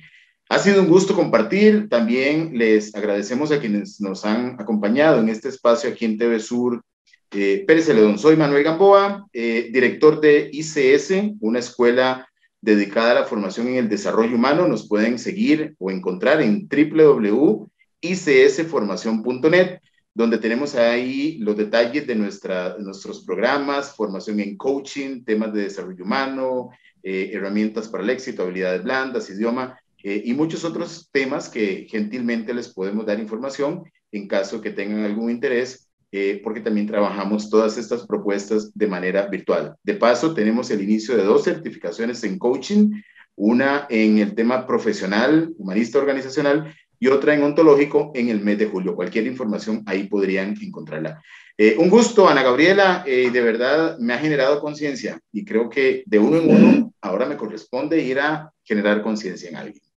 Ha sido un gusto compartir. También les agradecemos a quienes nos han acompañado en este espacio aquí en TV Sur. Eh, Pérez Celedón, soy Manuel Gamboa, eh, director de ICS, una escuela dedicada a la formación en el desarrollo humano. Nos pueden seguir o encontrar en www.icsformación.net, donde tenemos ahí los detalles de, nuestra, nuestros programas, formación en coaching, temas de desarrollo humano, eh, herramientas para el éxito, habilidades blandas, idioma eh, y muchos otros temas que gentilmente les podemos dar información en caso que tengan algún interés, eh, porque también trabajamos todas estas propuestas de manera virtual. De paso, tenemos el inicio de dos certificaciones en coaching, una en el tema profesional, humanista organizacional, y otra en ontológico en el mes de julio. Cualquier información ahí podrían encontrarla. Eh, un gusto, Ana Gabriela, de verdad me ha generado conciencia y creo que de uno en uno ahora me corresponde ir a generar conciencia en alguien.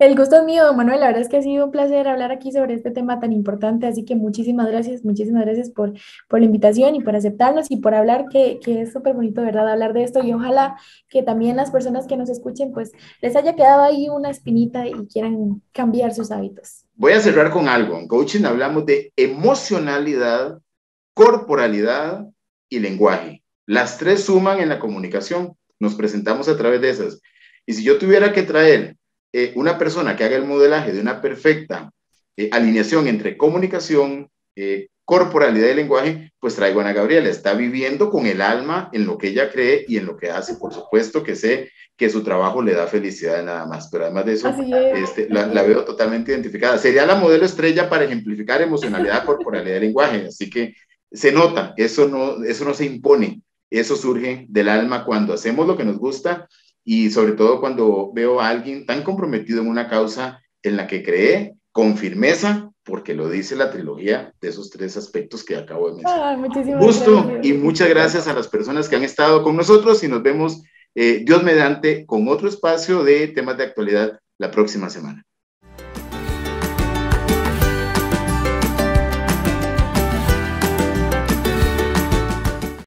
El gusto es mío, Manuel. La verdad es que ha sido un placer hablar aquí sobre este tema tan importante. Así que muchísimas gracias, muchísimas gracias por, por la invitación y por aceptarnos y por hablar, que, que es súper bonito, ¿verdad? Hablar de esto. Y ojalá que también las personas que nos escuchen, pues les haya quedado ahí una espinita y quieran cambiar sus hábitos. Voy a cerrar con algo. En coaching hablamos de emocionalidad, corporalidad y lenguaje. Las tres suman en la comunicación. Nos presentamos a través de esas. Y si yo tuviera que traer eh, una persona que haga el modelaje de una perfecta eh, alineación entre comunicación, eh, corporalidad y lenguaje, pues traigo a Ana Gabriela. Está viviendo con el alma en lo que ella cree y en lo que hace. Por supuesto que sé que su trabajo le da felicidad nada más, pero además de eso, este, la, la, veo totalmente identificada. Sería la modelo estrella para ejemplificar emocionalidad, corporalidad y lenguaje. Así que se nota, eso no, eso no se impone, eso surge del alma cuando hacemos lo que nos gusta y sobre todo cuando veo a alguien tan comprometido en una causa en la que cree con firmeza, porque lo dice la trilogía de esos tres aspectos que acabo de mencionar. Ah, Gusto y muchas gracias a las personas que han estado con nosotros y nos vemos, eh, Dios mediante, con otro espacio de temas de actualidad la próxima semana.